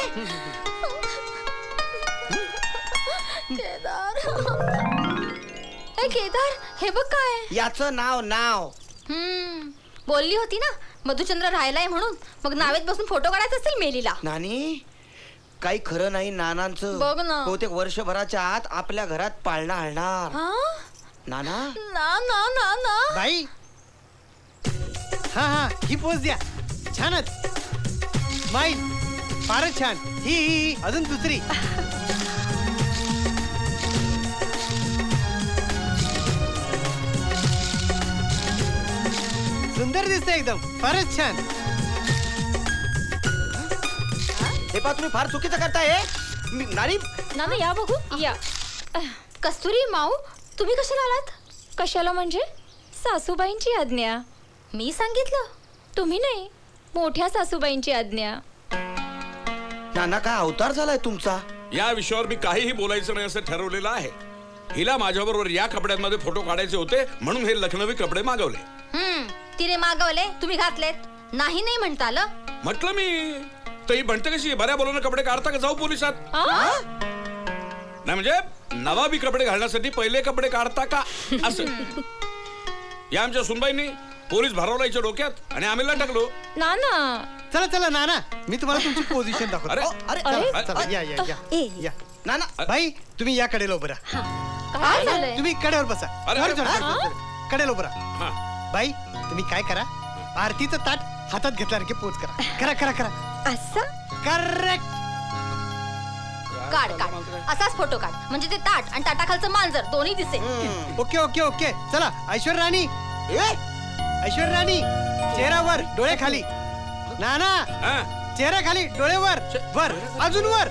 केदार. ए केदार हे बघ काय याचं नाव नाव. हम्म. बोलली होती ना मधुचंद्र राहिलाय म्हणून. मग नावेत बसून फोटो काढायचा असेल मेलीला. नानी काही खरं नाही नानांचं. बघ ना. बहुतेक वर्षभराच्या आत आपल्या घरात पाळणा हा? नाना? ना ना ना ना. बाई हा हा ही पोच द्या. छानच. माई फारच छान. ही ही ही अजून दुसरी. सुंदर दिसते एकदम. फारच छान. हे पा तुम्ही फार चुकीचं करताय हे. मी- ना ना या बघू. या. कस्तुरी माऊ तुम्ही कशाला आलात? कशाला म्हणजे? सासूबाईंची आज्ञा. मी सांगितलं? तुम्ही नाही. मोठ्या सासूबाईंची आज्ञा. नाना काय अवतार झालाय तुमचा? या विषयावर मी काहीही बोलायचं नाही असं ठरवलेलं आहे. हिला माझ्याबरोबर या कपड्यांमध्ये फोटो काढायचे होते म्हणून हे लखनवी कपडे मागवले. हम्म तिने मागवले तुम्ही घातलेत. नाही नाही म्हणता आलं म्हटलं मी तर ही म्हणते कशी? बऱ्या बोलून कपडे काढता का? जाऊ पोलिसात. नाही म्हणजे नवाबी कपडे घालण्यासाठी पहिले कपडे काढता का? असं. [laughs] या आमच्या सुनबाईंनी पोलीस भरवलायच्या डोक्यात आणि आम्ही टाकलो ना ना चला चला नाना. मी तुम्हाला तुमची पोझिशन [laughs] दाखवतो. अरे, अरे, चला, अरे. चला, या या या ए या. नाना बाई तुम्ही या कडेला उभं राहा. काय झालंय? तुम्ही कडेवर बसा. अरे, वर अरे. कडेला उभं राहा. हा. बाई तुम्ही काय करा? आरतीचं ताट हातात घेतल्यासारखे पोच करा. करा करा करा. असं? करेक्ट काढ काढ. असाच फोटो काढ. म्हणजे ते ताट आणि ताटाखालचं मांजर दोन्ही दिसेल. Okay okay okay. चला ऐश्वर राणी. ऐश्वर राणी चेहरा वर डोळे खाली. नाना हा? चेहरा खाली डोळे वर वर अजून वर.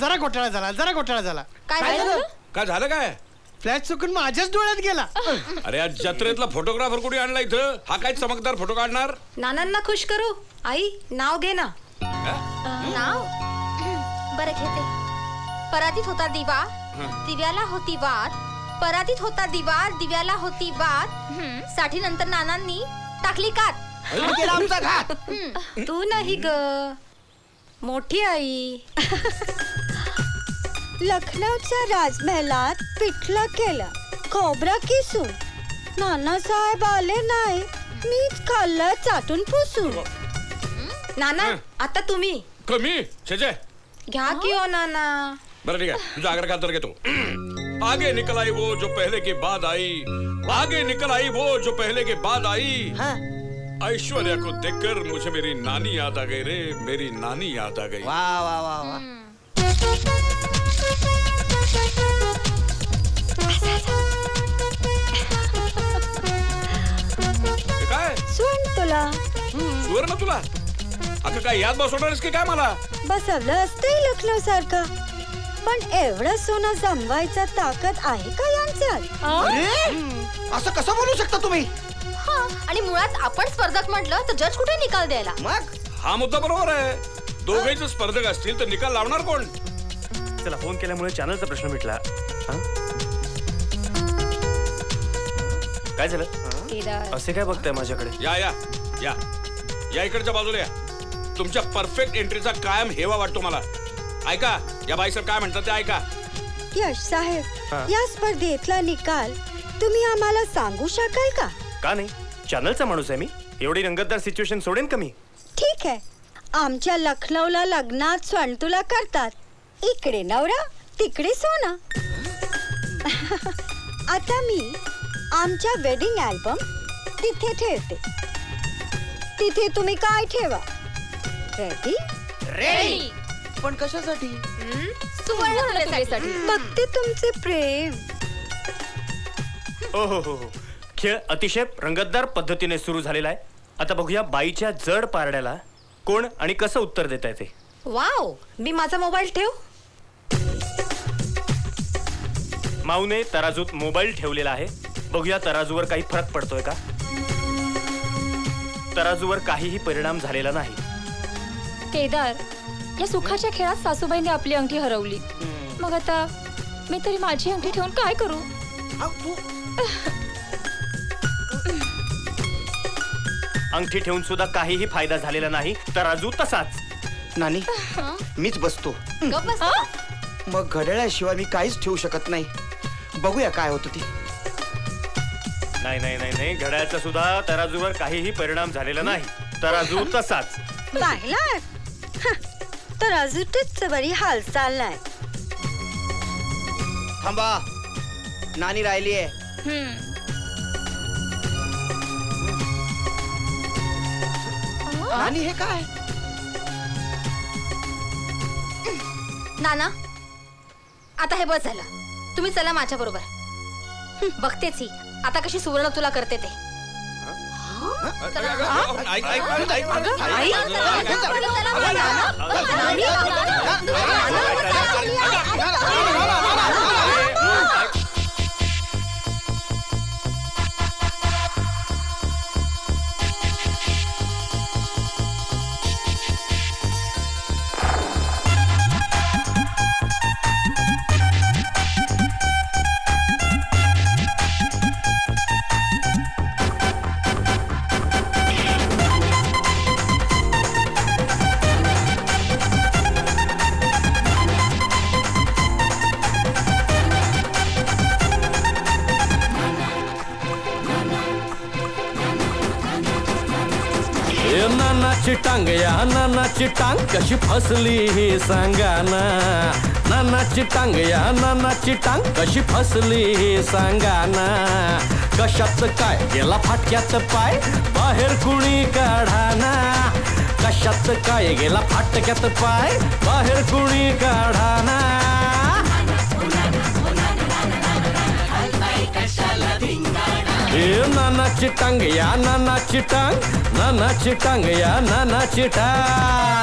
जरा घोटाळा झाला जरा घोटाळा झाला. काय झालं? काय झालं काय? फ्लॅश चुकून माझ्याच डोळ्यात गेला. अरे या जत्रेतला फोटोग्राफर कोणी आणला इथं? हा काय चमकदार फोटो काढणार? नानांना खुश करू. आई नाव घे ना. नाव? बरं घेते. परातीत होता दिवा. दिव्याला होती वाट परातीत होता दिवा दिव्याला होती वाटसाठी नंतर नानांनी टाकली कात. आणि केला आमचा घात. तू नाही ग. मोठी आई. लखनौच्या राजमहालात पिठलं केलं. खोबरं किसून. नानासाहेब आले नाही. मीच खाल्लं चाटून पुसून. नाना आता तुम्ही. कमी घ्या की हो नाना. बरं ठीक आहे. तुझा आग्रह घेतो. आगे निकल आई वो जो पहले के बाद आई। आगे निकल आई वो जो पहले के बाद आई। ऐश्वर्या को देखकर मुझे मेरी नानी याद आ गई रे मेरी नानी याद आ गई। वाह वाह वाह वाह। हे काय स्वर्ण तुला सुवर्ण तुला अगं काय याद बसवणारच की काय मला? बसवलं असतंय लखनौ सारखं. पण एवढं सोनं जमवायचा ताकद आहे का यांच्यात? अरे! असं कसं बोलू शकता तुम्ही? हा आणि मुळात आपण स्पर्धक म्हटलं तर जज कुठे निकाल द्यायला? मग? हा मुद्दा बरोबर आहे. दोघे जर स्पर्धक असतील तर निकाल लावणार कोण? चला फोन केल्यामुळे चॅनलचा प्रश्न मिटला. हा? काय झालं? असे काय बघताय माझ्याकडे? या या या. या इकडच्या बाजूला या. तुमच्या परफेक्ट एंट्रीचा कायम हेवा वाटतो मला. ऐका या बाई सर काय म्हणतात ते ऐका. यश हा. साहेब या स्पर्धेतला निकाल तुम्ही आम्हाला सांगू शकाल का? का नाही? चॅनलचा माणूस आहे मी. एवढी रंगतदार सिच्युएशन सोडेन का मी? ठीक आहे. आमच्या लखनौला लग्नात स्वयंतुला करतात. इकडे नवरा तिकडे सोना. [laughs] आता मी आमच्या वेडिंग अल्बम तिथे ठेवते. तिथे तुम्ही काय ठेवा? रेडी रेडी पण कशासाठी? सुवर्ण बघते तुमचे प्रेम. हो हो हो हो. खेळ अतिशय रंगतदार पद्धतीने सुरू झालेला आहे. आता बघूया बाईच्या जड पारड्याला कोण आणि कसं उत्तर देता येते वाव! मी माझा मोबाईल ठेव. माऊने तराजूत मोबाईल ठेवलेला आहे. बघूया तराजूवर काही फरक पडतोय का? तराजूवर काहीही परिणाम झालेला नाही. केदार या सुखाच्या खेळात सासूबाईंनी आपली अंगठी हरवली. मग आता मी तरी माझी अंगठी ठेवून काय करू? अंगठी ठेवून सुद्धा काहीही फायदा झालेला नाही तराजू तसाच. नानी मीच बसतो. मग घड्याळ्याशिवाय मी काहीच ठेवू शकत नाही. बघूया काय होतं ती. नाही नाही नाही नाही घड्याळचा सुद्धा तराजूवर काहीही परिणाम झालेला नाही. तराजू तसाच. तर अजूनच बरी हालचाल नाही थांबा नानी राहिली आहे नानी हे काय नाना आता हे बस झालं. तुम्ही चला माझ्या बरोबर बघतेच ही. आता कशी सुवर्ण तुला करते ते. ए नानाची टांग कशी फसली ही सांगा ना. नानाची टांग या नानाची टांग कशी फसली ही सांगा ना. कशाच काय गेला फाटक्याच पाय बाहेर कुणी काढा ना. कशाच काय गेला फाटक्यात पाय बाहेर कुणी काढा ना. नानाची टांग या नानाची टांग नानाची टांग या नानाची टांग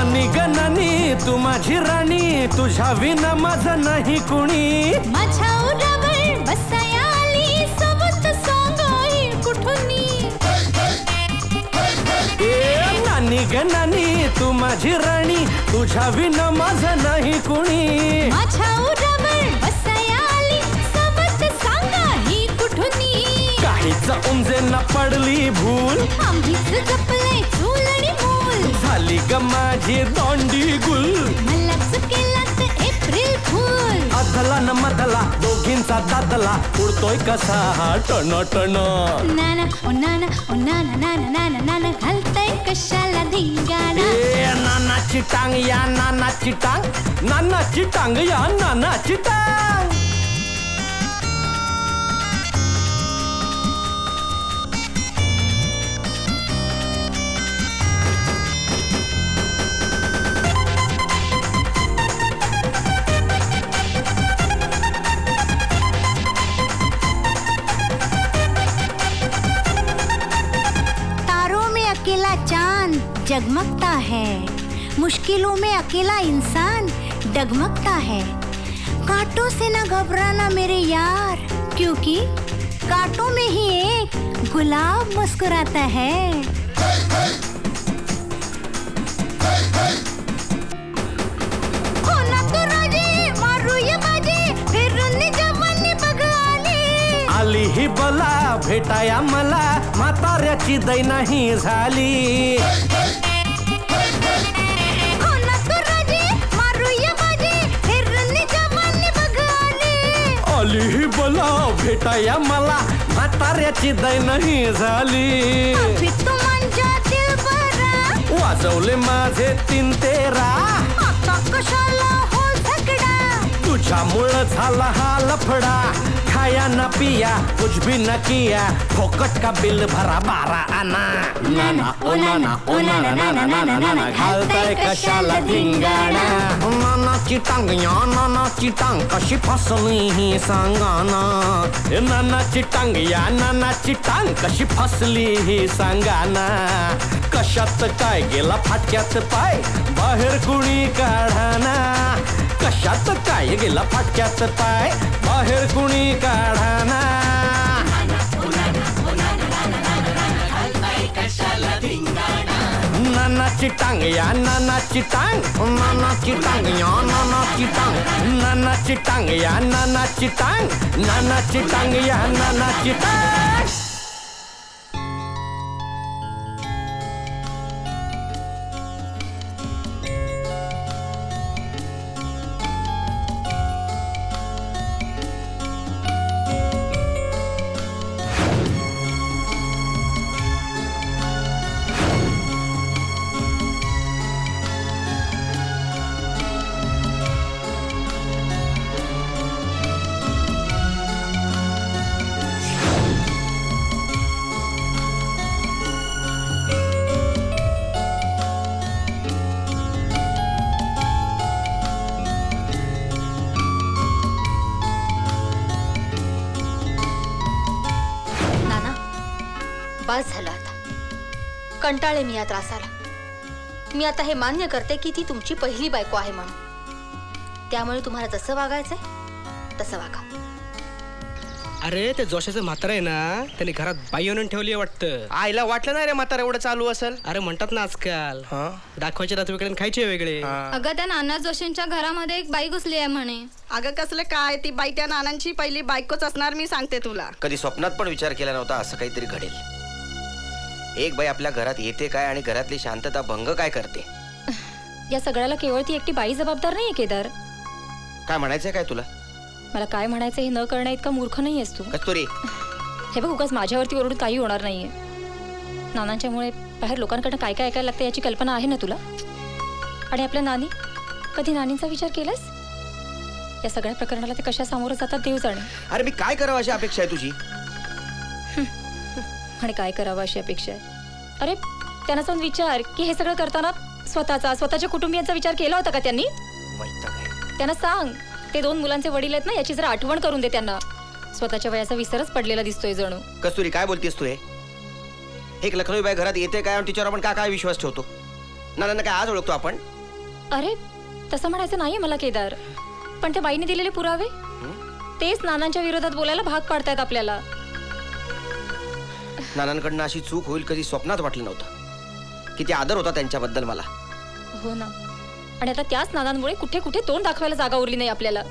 नानी ग नानी तू माझी राणी तुझ्या विना माझं नाही कुणी. माझ्या उरावर बसाया आली सोबत सांगाई कुठुनी? ए नानी ग नानी तू माझी राणी तुझ्या विना माझं नाही कुणी. माझ्या उरावर बसाया आली सोबत सांगाई कुठुनी? काहीच उमजे ना पडली भूल. आम्हीच झाली ग माझी दोंडी गुल. मलाच केला तर एप्रिल फूल. अदला न मधला दोघींचा दादला उडतोय कसा हा टण टण नाना ओ नाना ओ नाना नाना नाना नाना घालताय कशाला धिंगाणा? ए नानाची टांग या नानाची टांग नानाची टांग या नानाची टांग. मुश्किलों में अकेला इंसान डगमगता है। कांटों से न घबराना मेरे यार, क्योंकि कांटों में ही एक गुलाब मुस्कुराता है। ना तो ही बला, भेटाया मला म्हाताऱ्याची दै नाही झाली। ही बला भेटाया मला म्हाताऱ्याची नाही झाली. तू वाजवले माझे तीन तेरा. कशाला हो तुझ्यामुळं झाला हा लफडा. खाया न पिया कुछ भी न किया फोकट का बिल भरा बारा आना। नाना ओ नाना ओ नाना नाना नाना नाना घालताय कशाला धिंगाणा। नानाची टांग या नानाची टांग कशी फसली ही सांगाना। ए, नानाची टांग या नानाची टांग कशी फसली ही सांगाना। कशात काय गेला फाटक्यात पाय बाहेर कुणी काढाना। कशात काय गेला फाटक्यात पाय? बाहेर कुणी काढाना नानाची टांग या नानाची टांग. नानाची टांग या नानाची टांग. नानाची टांग या नानाची टांग. नानाची टांग या नानाची टांग. कंटाळे मी या त्रासाला. मी आता हे मान्य करते की ती तुमची पहिली बायको आहे म्हणून. त्यामुळे तुम्हाला जसं वागायचंय तसं वागा. अरे ते जोशाचं म्हातारा आहे ना त्याने घरात बाई आणून ठेवली वाटतं. आईला वाटलं नाही रे म्हातारा एवढं चालू असेल. अरे म्हणतात ना आजकाल. दाखवायचे रात वेगळे आणि खायचे वेगळे. अगं त्या नाना जोशींच्या घरामध्ये एक बाई घुसली आहे म्हणे. अगं कसलं काय? ती बाई त्या नानांची पहिली बायकोच असणार मी सांगते तुला. कधी स्वप्नात पण विचार केला नव्हता असं काहीतरी घडेल. एक बाई आपल्या घरात येते काय आणि घरातली शांतता भंग काय करते? या सगळ्याला केवळ ती एकटी बाई जबाबदार नाहीये केदार. काय म्हणायचंय काय तुला? मला काय म्हणायचं हे न करणं इतका मूर्ख नाहीयेस तू. कस्तुरी. हे बघ उगाच माझ्यावरती ओरडून काही होणार नाहीये. नानांच्यामुळे बाहेर लोकांकडनं काय काय ऐकायला लागतं याची कल्पना आहे ना तुला? आणि आपल्या नानी? कधी नानींचा विचार केलास? या सगळ्या प्रकरणाला ते कशा सामोरं जातात देव जाणे. अरे मी काय करावं अशी अपेक्षा आहे तुझी? आणि काय करावं अशी अपेक्षा आहे? अरे त्यांना जाऊन विचार की हे सगळं करताना स्वतःचा स्वतःच्या कुटुंबियांचा विचार केला होता का त्यांनी? त्यांना सांग. ते दोन मुलांचे वडील आहेत ना याची जरा आठवण करून दे त्यांना. स्वतःच्या वयाचा विसरच पडलेला दिसतोय जणू. कस्तुरी काय बोलतेस तू हे? एक लखनऊ बाई घरात येते काय आणि तिच्यावर आपण काय काय विश्वास ठेवतो? नानांना काय आज ओळखतो आपण? अरे तसं म्हणायचं नाहीये मला केदार. पण त्या बाईने दिलेले पुरावे? तेच नानांच्या विरोधात बोलायला भाग पाडतायत आपल्याला. नानांकडनं अशी चूक होईल कधी स्वप्नात वाटलं नव्हतं. किती आदर होता त्यांच्याबद्दल मला. हो ना. आणि आता त्याच नानांमुळे कुठे कुठे तोंड दाखवायला जागा उरली नाही आपल्याला.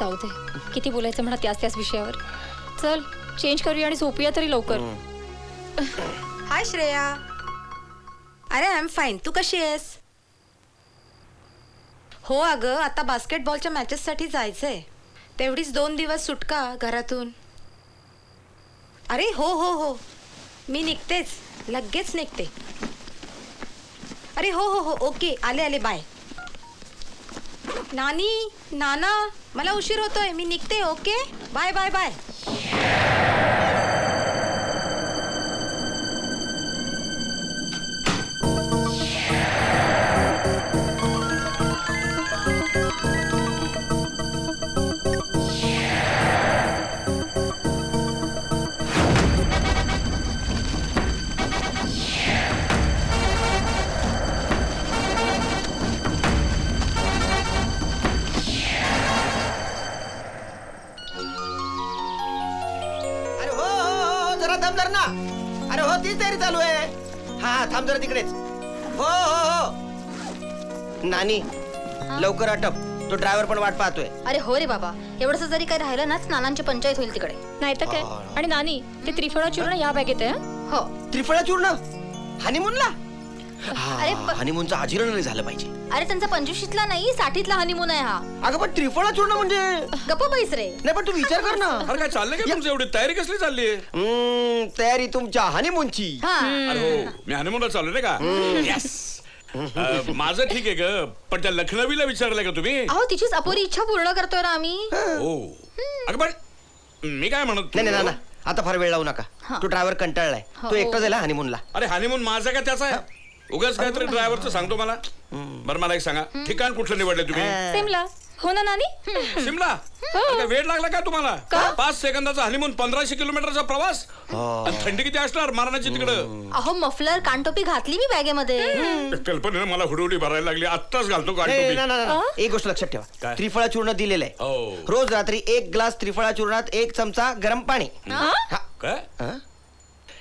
जाऊ दे. किती बोलायचं म्हणा त्याच त्याच विषयावर. चल चेंज करूया आणि झोपूया तरी लवकर. हाय श्रेया. अरे आय एम फाईन तू कशी आहेस? हो अगं आता बास्केटबॉलच्या मॅचेससाठी जायचंय. तेवढीच दोन दिवस सुटका घरातून. अरे हो हो हो. मी निघतेच. लगेच निघते. अरे हो हो हो. ओके. आले आले. बाय. नानी नाना मला उशीर होतोय. मी निघते. ओके? Bye bye bye. ना. अरे हो तीच तयारी चालू आहे. हा हा थांब जरा तिकडेच. हो हो हो. नानी लवकर आटप. तो ड्रायव्हर पण वाट पाहतोय. अरे हो रे बाबा. एवढंच जरी काही राहिलं नाच नानांची पंचायत होईल तिकडे. नाही तर काय? आणि नानी ते त्रिफळा चूर्ण या बॅगेत आहे हं? हो. त्रिफळा चूर्ण हनीमूनला अरे प- हनीमूनचं आजीर्ण नाही झालं पाहिजे. अरे त्यांचा पंचवीशीतला नाही साठीतला हनीमून आहे हा. अगं पण त्रिफळा चूर्ण म्हणजे? गप्प बैस रे. नाही पण तू विचार कर ना. अरे काय चाललंय का तुमचं? एवढी तयारी कसली चालली हम्म, तयारी तुमच्या हनीमूनची अरे हो. मी हनीमूनला चालू रे का? हम्म. येस अ, माझं ठीक आहे ग पण त्या लखनवीला विचारलंय का तुम्ही? अहो तिचीच अपुरी इच्छा पूर्ण करतोय ना आम्ही. हो. अगं पण मी काय म्हणत नाही नाही ना आता फार वेळ लावू नका. हा. तू ड्रायव्हर कंटाळलाय. हो. तू एकटा जायला हनीमूनला अरे हानिमून माझा का त्याचा आहे? उगाच काहीतरी ड्रायव्हरचं सांगतो मला. बरं मला एक सांगा. ठिकाण कुठलं निवडलं तुम्ही? सिमला. हो ना नानी? शिमला अरे काय वेळ लागला का तुम्हाला? पाच सेकंदाचा हनीमून पंधराशे किलोमीटरचा प्रवास? आणि थंडी किती असणार मारणाची तिकडं? अहो मफलर कानटोपी घातली मी बॅगेमध्ये. कल्पनेनं मला हुडहुडी भरायला लागली. आत्ताच घालतो ए, काढतो ना, ना, ना. एक गोष्ट लक्षात ठेवा. त्रिफळा चूर्ण दिलेलं आहे. हो. रोज रात्री एक ग्लास त्रिफळा चूर्णात एक चमचा गरम पाणी. काय? हा?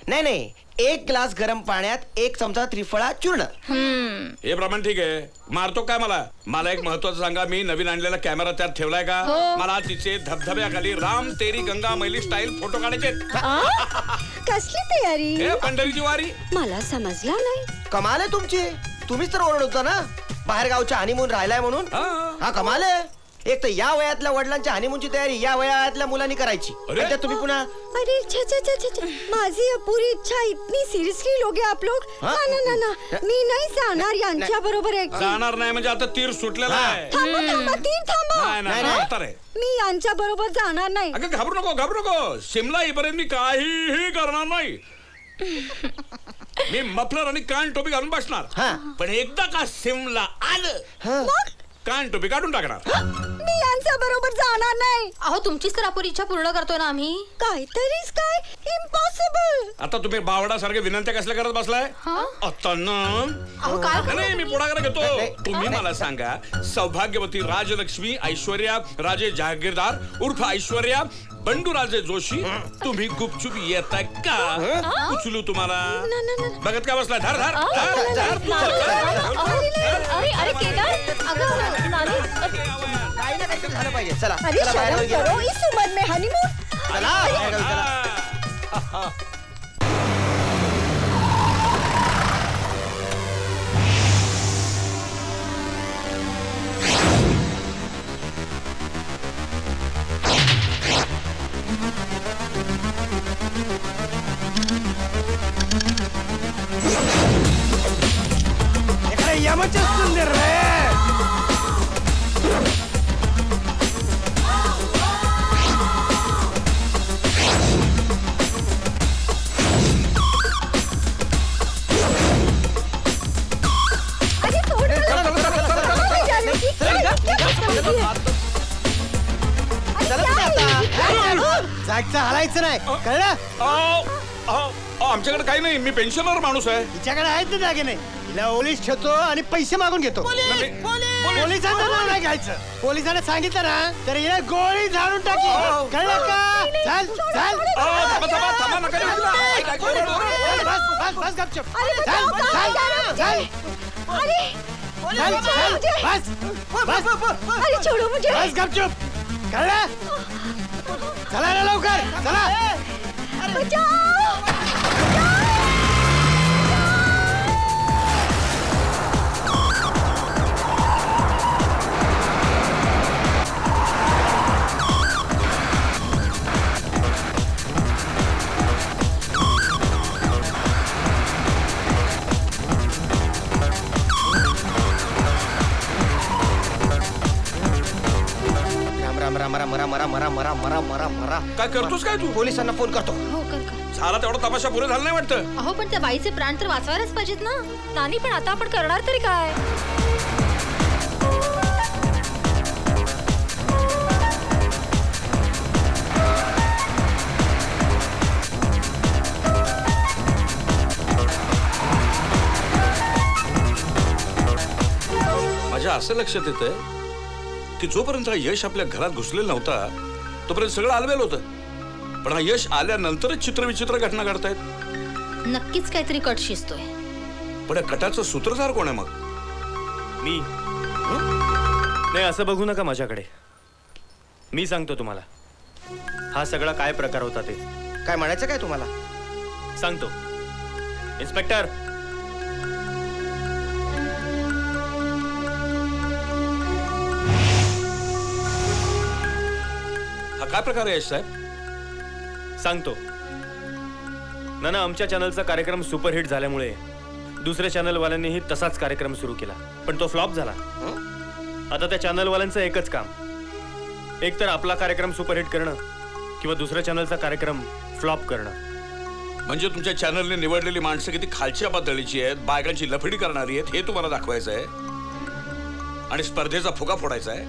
नाही नाही. एक ग्लास गरम पाण्यात एक चमचा त्रिफळा चूर्ण. हे प्रमाण ठीक आहे. मारतो काय मला? मला एक महत्वाचं सांगा मी नवीन आणलेला कॅमेरा त्यात ठेवलाय का? हो. मला तिचे धबधब्याखाली राम तेरी गंगा मैली स्टाईल फोटो काढायचे कसली तयारी? हे पंढरीची वारी. मला समजला नाही. कमाल आहे तुमची. तुम्हीच तर ओरड होता ना? बाहेर गावच्या हनीमून राहिलाय म्हणून. हा कमाल आहे. एक तर या वयातल्या वडिलांच्या हनीमूनची तयारी या वयातल्या मुलांनी करायची. आणि त्यात तुम्ही पुन्हा अरे छे छे छे छे छे. माझी अपुरी इच्छा इतनी सिरियसली लोगे आप लोग. हा? ना ना ना ना. मी नाही जाणार यांच्या बरोबर एक जाणार नाही म्हणजे आता तीर सुटलेला आहे. थांबा थांबा तीन थांबा. नाही, नाही, नाही, आता रे. मी यांच्या बरोबर जाणार नाही. अगं घाबरू नको घाबरू नको. शिमला येईपर्यंत मी काहीही करणार नाही. मी मफलर आणि कान टोपी घालून बसणार. पण एकदा का सिमला आलं कान टोपी काढून टाकणार. मी यांच्या बरोबर जाणार नाही. अहो तुमचीच तर अपुरी इच्छा पूर्ण करतोय ना आम्ही. काहीतरीच काय? इम्पॉसिबल आता तुम्ही बावडासारखे विनंत्या कसल्या करत बसलाय? आता ना. नाही, नाही मी पुढाकार घेतो. तुम्ही मला सांगा सौभाग्यवती राजलक्ष्मी ऐश्वर्या राजे जहागीरदार उर्फ ऐश्वर्या बंडू राजे जोशी तुम्ही गुपचूप येताय का? उचलू तुम्हाला. बघत का बसलाय? धर धर धर, धर, तू धर. ఎక్కడ యమ చేస్తుంది రే साठचा हलायचं नाही. कळलं? आमच्याकडे काही नाही. मी पेन्शनर माणूस आहे. तिच्याकडे आहेत ना नाही. तिला ओलीस ठेवतो आणि पैसे मागून घेतो. म्हणजे पोलिसांना नाव नाही घ्यायचं. पोलिसांना सांगितलं ना तर हिला गोळी झाडून टाकी. हो, हो. कळलं का? चाल चाल. बस बस बस बस कळलं? चला रे लवकर चला बचाओ बचाओ! राम राम राम राम राम राम राम राम राम काय करतोस काय तू? पोलिसांना फोन करतो. हो कर कर. झाला तेवढा तमाशा पुरे झाला नाही वाटतं? अहो पण त्या बाईचे प्राण तर वाचवायलाच पाहिजेत ना. नानी पण आता आपण करणार तरी काय? माझ्या असं लक्षात येत की जोपर्यंत हा यश आपल्या घरात घुसलेला नव्हता तोपर्यंत सगळं आलवेल होतं. पण हा यश आल्यानंतरच चित्रविचित्र घटना घडतायत. नक्कीच काहीतरी कट शिजतोय. पण या कटाचं सूत्रधार कोण आहे मग? मी. नाही असं बघू नका माझ्याकडे. मी सांगतो तुम्हाला. हा सगळा काय प्रकार होता ते. काय म्हणायचं काय तुम्हाला? सांगतो. इन्स्पेक्टर! काय प्रकार आहे यश साहेब? सांगतो. ना ना आमच्या चॅनलचा कार्यक्रम सुपरहिट झाल्यामुळे दुसऱ्या चॅनलवाल्यांनीही तसाच कार्यक्रम सुरू केला. पण तो फ्लॉप झाला. आता त्या चॅनलवाल्यांचं एकच काम. एक तर आपला कार्यक्रम सुपरहिट करणं किंवा दुसऱ्या चॅनलचा कार्यक्रम फ्लॉप करणं. म्हणजे तुमच्या चॅनलने निवडलेली माणसं किती खालच्या पातळीची आहेत बायकांची लफडी करणारी आहेत हे तुम्हाला दाखवायचं आहे? आणि स्पर्धेचा फुगा फोडायचा आहे?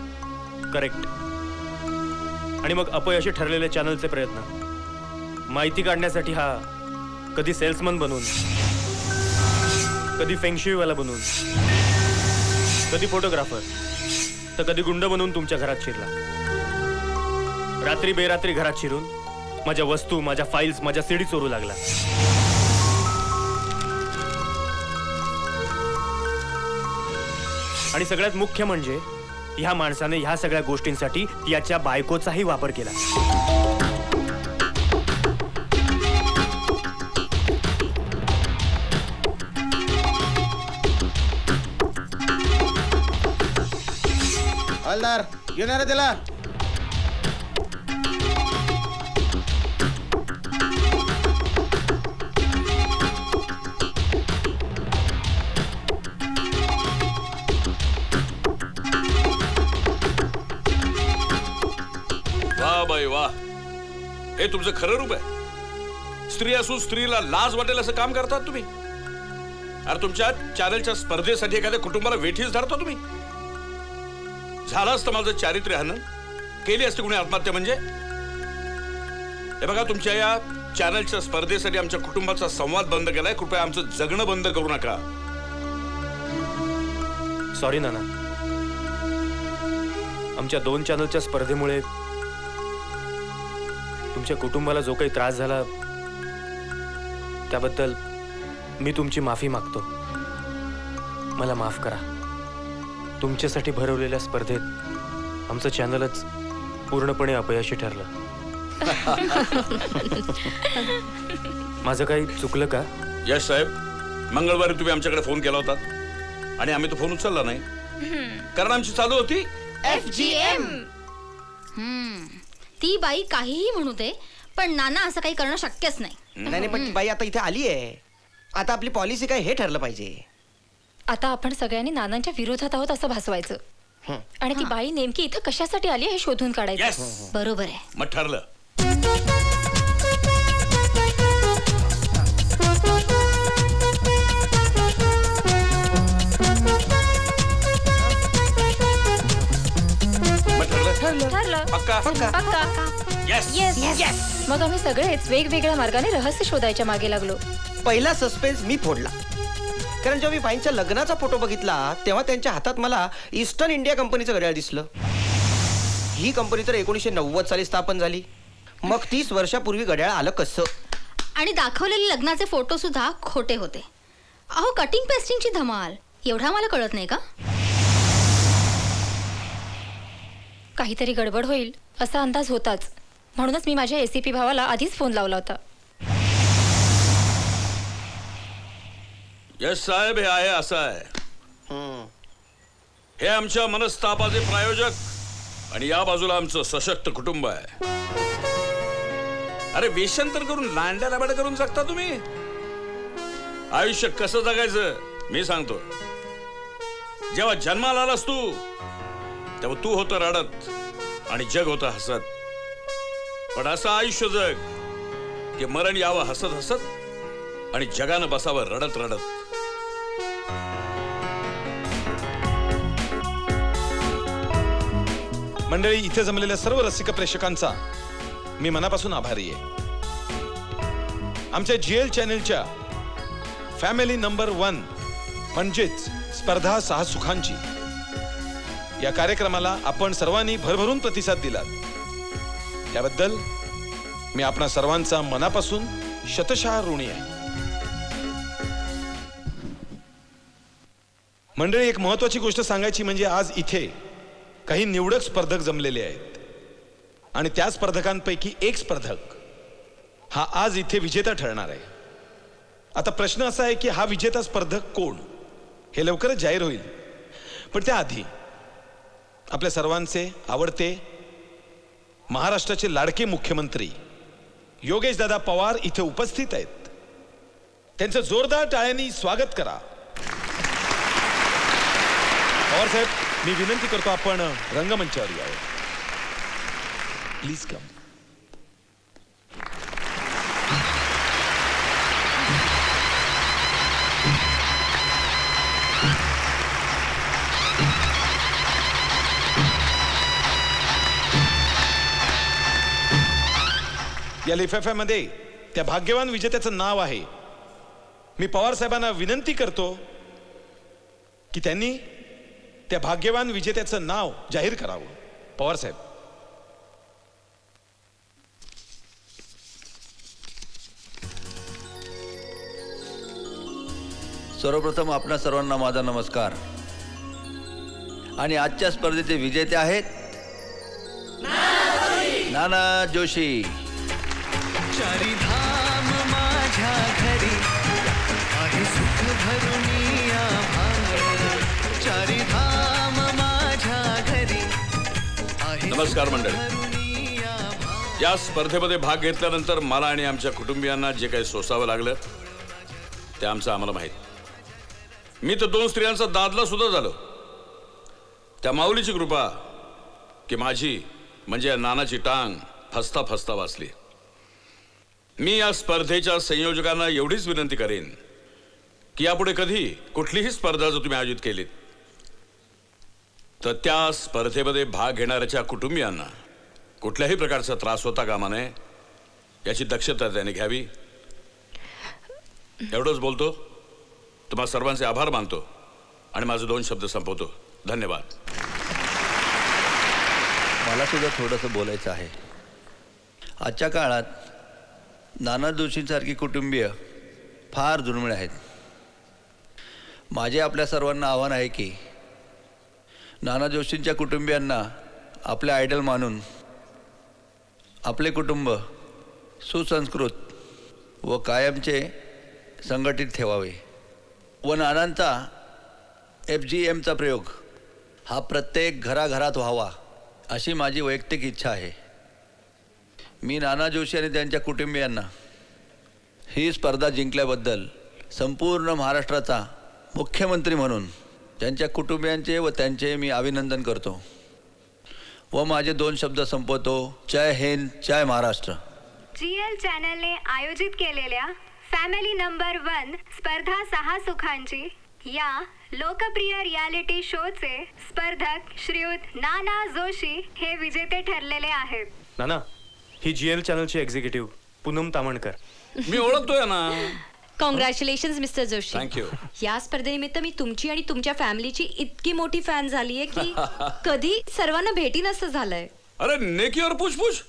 करेक्ट आणि मग अपयशी ठरलेले चॅनलचे प्रयत्न. माहिती काढण्यासाठी हा कधी सेल्समन बनून कधी फेंगशिवाला बनून कधी फोटोग्राफर तर कधी गुंड बनून तुमच्या घरात शिरला. रात्री बेरात्री घरात शिरून माझ्या वस्तू माझ्या फाईल्स माझ्या सीडी चोरू लागला. आणि सगळ्यात मुख्य म्हणजे ह्या माणसाने ह्या सगळ्या गोष्टींसाठी याच्या बायकोचाही वापर केला. हलदार येणार त्याला. हे तुमचं खरं रूप आहे. स्त्री असून स्त्रीला लाज वाटेल असं काम करतात तुम्ही. अरे तुमच्या चॅनलच्या स्पर्धेसाठी एखाद्या कुटुंबाला वेठीच धरता तुम्ही. झालं असतं माझं चारित्र्य हनन. केली असती कुणी आत्महत्या म्हणजे? हे बघा तुमच्या या चॅनलच्या स्पर्धेसाठी आमच्या कुटुंबाचा संवाद बंद केलाय. कृपया आमचं जगणं बंद करू नका. सॉरी नाना. आमच्या दोन चॅनलच्या स्पर्धेमुळे तुमच्या कुटुंबाला जो काही त्रास झाला त्याबद्दल मी तुमची माफी मागतो. मला माफ करा. तुमच्यासाठी भरवलेल्या स्पर्धेत आमचं चॅनलच पूर्णपणे अपयशी ठरलं. [laughs] माझं काही चुकलं का? यश साहेब मंगळवारी तुम्ही आमच्याकडे फोन केला होता. आणि आम्ही तो फोन उचलला नाही. कारण आमची चालू होती एफ जी एम. ती बाई काहीही म्हणू दे पण नाना असं काही करणं शक्यच नाही. नाही नाही पण ती बाई आता इथे आली आहे. आता आपली पॉलिसी काय हे ठरलं पाहिजे. आता आपण सगळ्यांनी नानांच्या विरोधात आहोत असं भासवायचं. आणि ती बाई नेमकी इथं कशासाठी आली हे शोधून काढायचं? बरोबर आहे. मग ठरलं. ठरलं. ठरलं. पक्का? पक्का. Yes. येस येस मग आम्ही सगळेच वेगवेगळ्या मार्गाने रहस्य शोधायच्या मागे लागलो. पहिला सस्पेन्स मी फोडला. कारण जेव्हा मी बाईंच्या लग्नाचा फोटो बघितला तेव्हा त्यांच्या हातात मला ईस्टर्न इंडिया कंपनीचं घड्याळ दिसलं. ही कंपनी तर एकोणीसशे नव्वद साली स्थापन झाली. मग तीस वर्षापूर्वी घड्याळ आलं कसं? आणि दाखवलेले लग्नाचे फोटो सुद्धा खोटे होते. अहो कटिंग पेस्टिंगची धमाल. एवढा मला कळत नाही का? काहीतरी गडबड होईल असा अंदाज होताच. म्हणूनच मी माझ्या एसीपी भावाला आधीच फोन लावला होता. यस साहेब हे आहे असं आहे. हे आमच्या मनस्तापाचे प्रायोजक आणि या बाजूला आमचं सशक्त कुटुंब आहे. अरे वेषांतर करून लांड्या लाबाड्या करून जगता तुम्ही? आयुष्य कसं जगायचं मी सांगतो. जेव्हा जन्माला आलास तू तेव्हा तू होतं रडत आणि जग होतं हसत. पण असं आयुष्य जग की मरण यावं हसत हसत आणि जगानं बसावं रडत रडत. मंडळी इथे जमलेल्या सर्व रसिक प्रेक्षकांचा मी मनापासून आभारी आहे. आमच्या जीएल चॅनेलच्या फॅमिली नंबर वन म्हणजेच स्पर्धा सहा सुखांची. या कार्यक्रमाला आपण सर्वांनी भरभरून प्रतिसाद दिलात. याबद्दल मी आपणा सर्वांचा मनापासून शतशः ऋणी आहे. मंडळी एक महत्वाची गोष्ट सांगायची म्हणजे आज इथे काही निवडक स्पर्धक जमलेले आहेत. आणि त्या स्पर्धकांपैकी एक स्पर्धक हा आज इथे विजेता ठरणार आहे. आता प्रश्न असा आहे की हा विजेता स्पर्धक कोण? हे लवकरच जाहीर होईल. पण त्याआधी आपल्या सर्वांचे आवडते महाराष्ट्राचे लाडके मुख्यमंत्री योगेश दादा पवार इथे उपस्थित आहेत. त्यांचं जोरदार टाळ्यांनी स्वागत करा. पवार साहेब मी विनंती करतो आपण रंगमंचावर यावं. प्लीज कम या लिफाफ्यामध्ये त्या भाग्यवान विजेत्याचं नाव आहे. मी पवार साहेबांना विनंती करतो की त्यांनी त्या भाग्यवान विजेत्याचं नाव जाहीर करावं. पवार साहेब. सर्वप्रथम आपणा सर्वांना माझा नमस्कार. आणि आजच्या स्पर्धेचे विजेते आहेत नाना जोशी. चारिधाम माझ्या घरी. आहे सुख चारिधाम माझ्या घरी. आहे नमस्कार मंडळी. या स्पर्धेमध्ये भाग घेतल्यानंतर मला आणि आमच्या कुटुंबियांना जे काही सोसावं लागलं ते आमचं आम्हाला माहीत. मी तर दोन स्त्रियांचा दादला सुद्धा झालो. त्या माऊलीची कृपा की माझी म्हणजे या नानाची टांग फसता फसता वाचली. मी या स्पर्धेच्या संयोजकांना एवढीच विनंती करेन की यापुढे कधी कुठलीही स्पर्धा जर तुम्ही आयोजित केलीत तर त्या स्पर्धेमध्ये भाग घेणाऱ्याच्या कुटुंबियांना कुठल्याही प्रकारचा त्रास होता कामा नये याची दक्षता त्याने घ्यावी. एवढंच बोलतो. तुम्हा सर्वांचे आभार मानतो आणि माझे दोन शब्द संपवतो. धन्यवाद. मला सुद्धा थोडंसं बोलायचं आहे. आजच्या काळात नाना जोशींसारखी कुटुंबीय फार दुर्मिळ आहेत. माझे आपल्या सर्वांना आव्हान आहे की नाना जोशींच्या कुटुंबियांना आपले आयडल मानून आपले कुटुंब सुसंस्कृत व कायमचे संघटित ठेवावे व नानांचा एफ जी एमचा प्रयोग हा प्रत्येक घराघरात व्हावा अशी माझी वैयक्तिक इच्छा आहे. मी नाना जोशी आणि त्यांच्या कुटुंबियांना ही स्पर्धा जिंकल्याबद्दल संपूर्ण महाराष्ट्राचा मुख्यमंत्री म्हणून त्यांच्या कुटुंबियांचे व त्यांचे मी अभिनंदन करतो. व माझे दोन शब्द संपवतो. जय हिंद जय महाराष्ट्र. जी एल चॅनलने आयोजित केलेल्या फॅमिली नंबर वन स्पर्धा सहा सुखांची या लोकप्रिय रियालिटी शोचे स्पर्धक श्रीयुत नाना जोशी हे विजेते ठरलेले आहेत. नाना ही जी एल चॅनलची एक्झिक्युटिव्ह पूनम तामणकर. मी ओळखतोय ना. कॉंग्रॅच्युलेशन मिस्टर जोशी थँक्यू या स्पर्धेनिमित्त मी तुमची आणि तुमच्या फॅमिलीची इतकी मोठी फॅन झालीये की [laughs] कधी सर्वांना भेटी नसतं झालंय. अरे नेकीवर पुछपुछ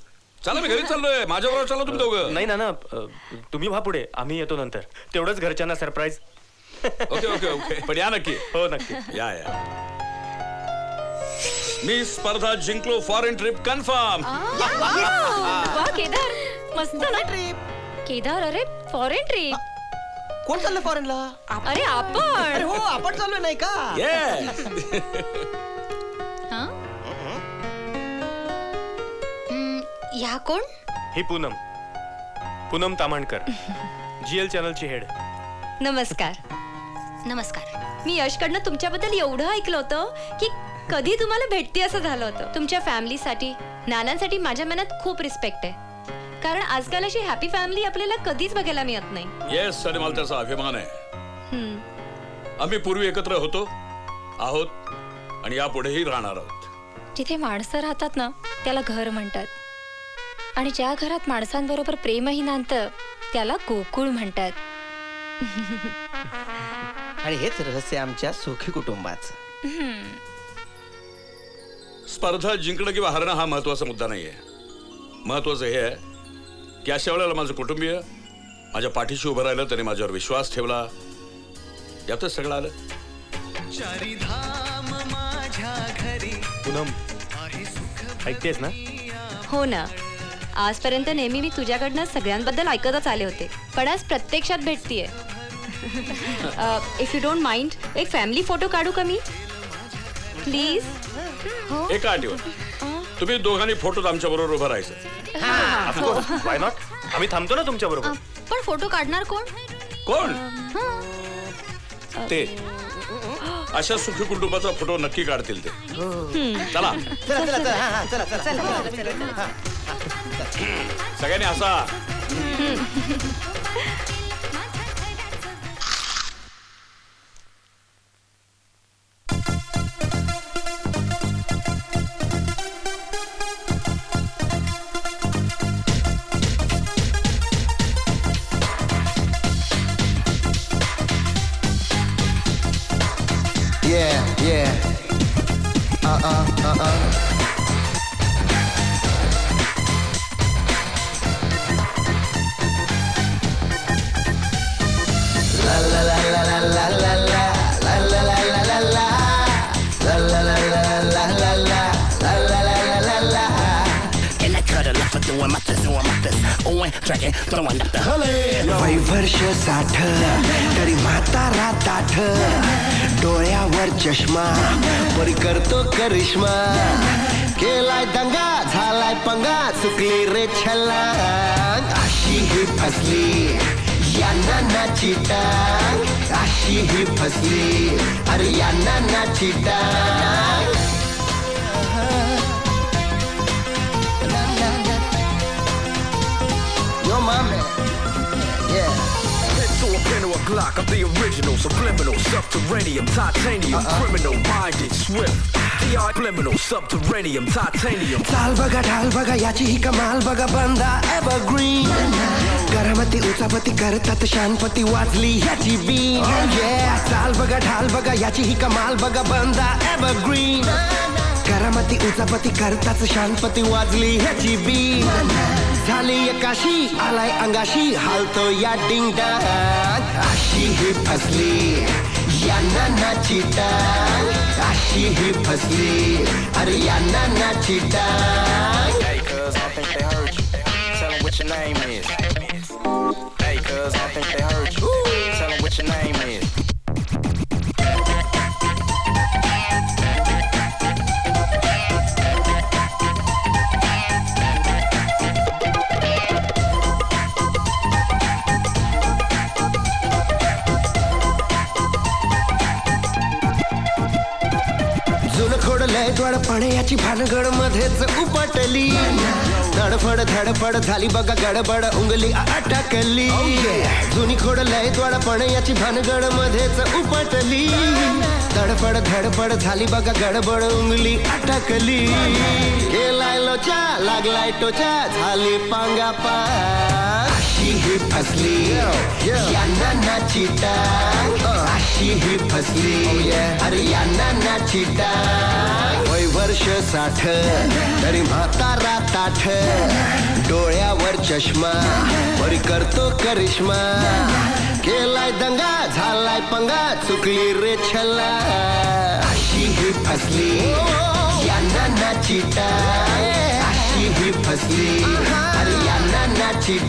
चला मी घरी चाललोय. माझ्याबरोबर चला तुम्ही दोघं. नाही नाना अ, तुम्ही व्हा पुढे. आम्ही येतो नंतर. तेवढंच घरच्यांना सरप्राईज ओके ओके ओके. [laughs] पण या नक्की. हो नक्की. या या. मी स्पर्धा जिंकलो फॉरेन ट्रिप कन्फर्म वा केदार. मस्त ना. ट्रिप केदार अरे फॉरेन ट्रिप कोण चाललं फॉरेनला अरे आपण. अरे हो आपण चाललोय नाही का? हा? ह्या कोण? ही पूनम. पूनम तामणकर जी एल चॅनलची हेड नमस्कार. नमस्कार. मी यशकडनं तुमच्याबद्दल एवढं ऐकलं होतं की कधी तुम्हाला भेटती असं झालं होतं. तुमच्या फॅमिलीसाठी नानांसाठी माझ्या मनात खूप रिस्पेक्ट आहे. कारण आजकाल अशी हॅपी फॅमिली आपल्याला कधीच बघायला मिळत नाही. येस आणि मला त्याचा अभिमान आहे. हम्म. आम्ही पूर्वी एकत्र होतो आहोत आणि यापुढेही राहणार आहोत. जिथे माणसं राहतात ना त्याला घर म्हणतात. आणि ज्या घरात माणसांबरोबर प्रेमही नांदतं त्याला गोकुळ म्हणतात. [laughs] आणि हेच रहस्य आमच्या सुखी कुटुंबाचं. हम्म. स्पर्धा जिंकणं किंवा हरणं हा महत्त्वाचा मुद्दा नाहीये. महत्वाचं हे आहे की अशा वेळेला माझं कुटुंबीय माझ्या पाठीशी उभं राहिलं त्याने माझ्यावर विश्वास ठेवला. यातच सगळं आलं. चारिधाम माझ्या घरी. पूनम ऐकतेस ना? हो ना. आजपर्यंत नेहमी मी तुझ्याकडनं सगळ्यांबद्दल ऐकतच आले होते पण आज प्रत्यक्षात भेटतीये. इफ यू डोंट माइंड एक फॅमिली फोटो काढू का मी? प्लीज एका अटीवर तुम्ही दोघांनी फोटोत आमच्या बरोबर उभं राहायचं. वाय नॉट आम्ही थांबतो ना तुमच्या बरोबर. पण फोटो काढणार कोण? कोण? ते. अशा सुखी कुटुंबाचा फोटो नक्की काढतील ते. चला. चला चला चला हा हा चला चला. हा. सगळ्यांनी हसा. नानाची टांग Yo, my man. Yeah. Head to a pen or a Glock, I'm the original, subliminal, subterranean, titanium, criminal, minded, swift. The subliminal, subterranean, titanium. चाल बघा ढाल बघा याची ही कमाल बघा बंदा एव्हरग्रीन करामती उचापती करतात शानपती वाजली ह्याची बीन चाल बघा ढाल बघा याची ही कमाल बघा बंदा एव्हरग्रीन करामती उचापती करतात शानपती वाजली ह्याची बीन झाली एकाशी आलाय अंगाशी हालतो या डिंगडांग अशी ही फसली या नाची टांग. अशी ही फसली अरे यांना नाची टांग. Tell them what your name is. Cuz, I think they heard you. Tell them what your name is. याची भानगड मध्येच उपटली. धडफड धडपड झाली बघा गडबड उंगली अटकली. जुनी खोडलंय द्वाडपणे याची भानगड मध्येच उपटली. धडपड धडपड झाली बघा गडबड उंगली अटकली. गेलाय लोचा लागलाय टोचा झाली पांगा पा अशी ही फसली या नानाची टांग अशी ही फसली अरे या नानाची टांग वर्ष साठ. तरी म्हातारा ताठ डोळ्यावर चष्मा. परी करतो करिश्मा. केलाय दंगा झालाय पंगा चुकली रे छल्ला अशी ही फसली यांना ना चिटा अशी ही फसली अरे या नानाची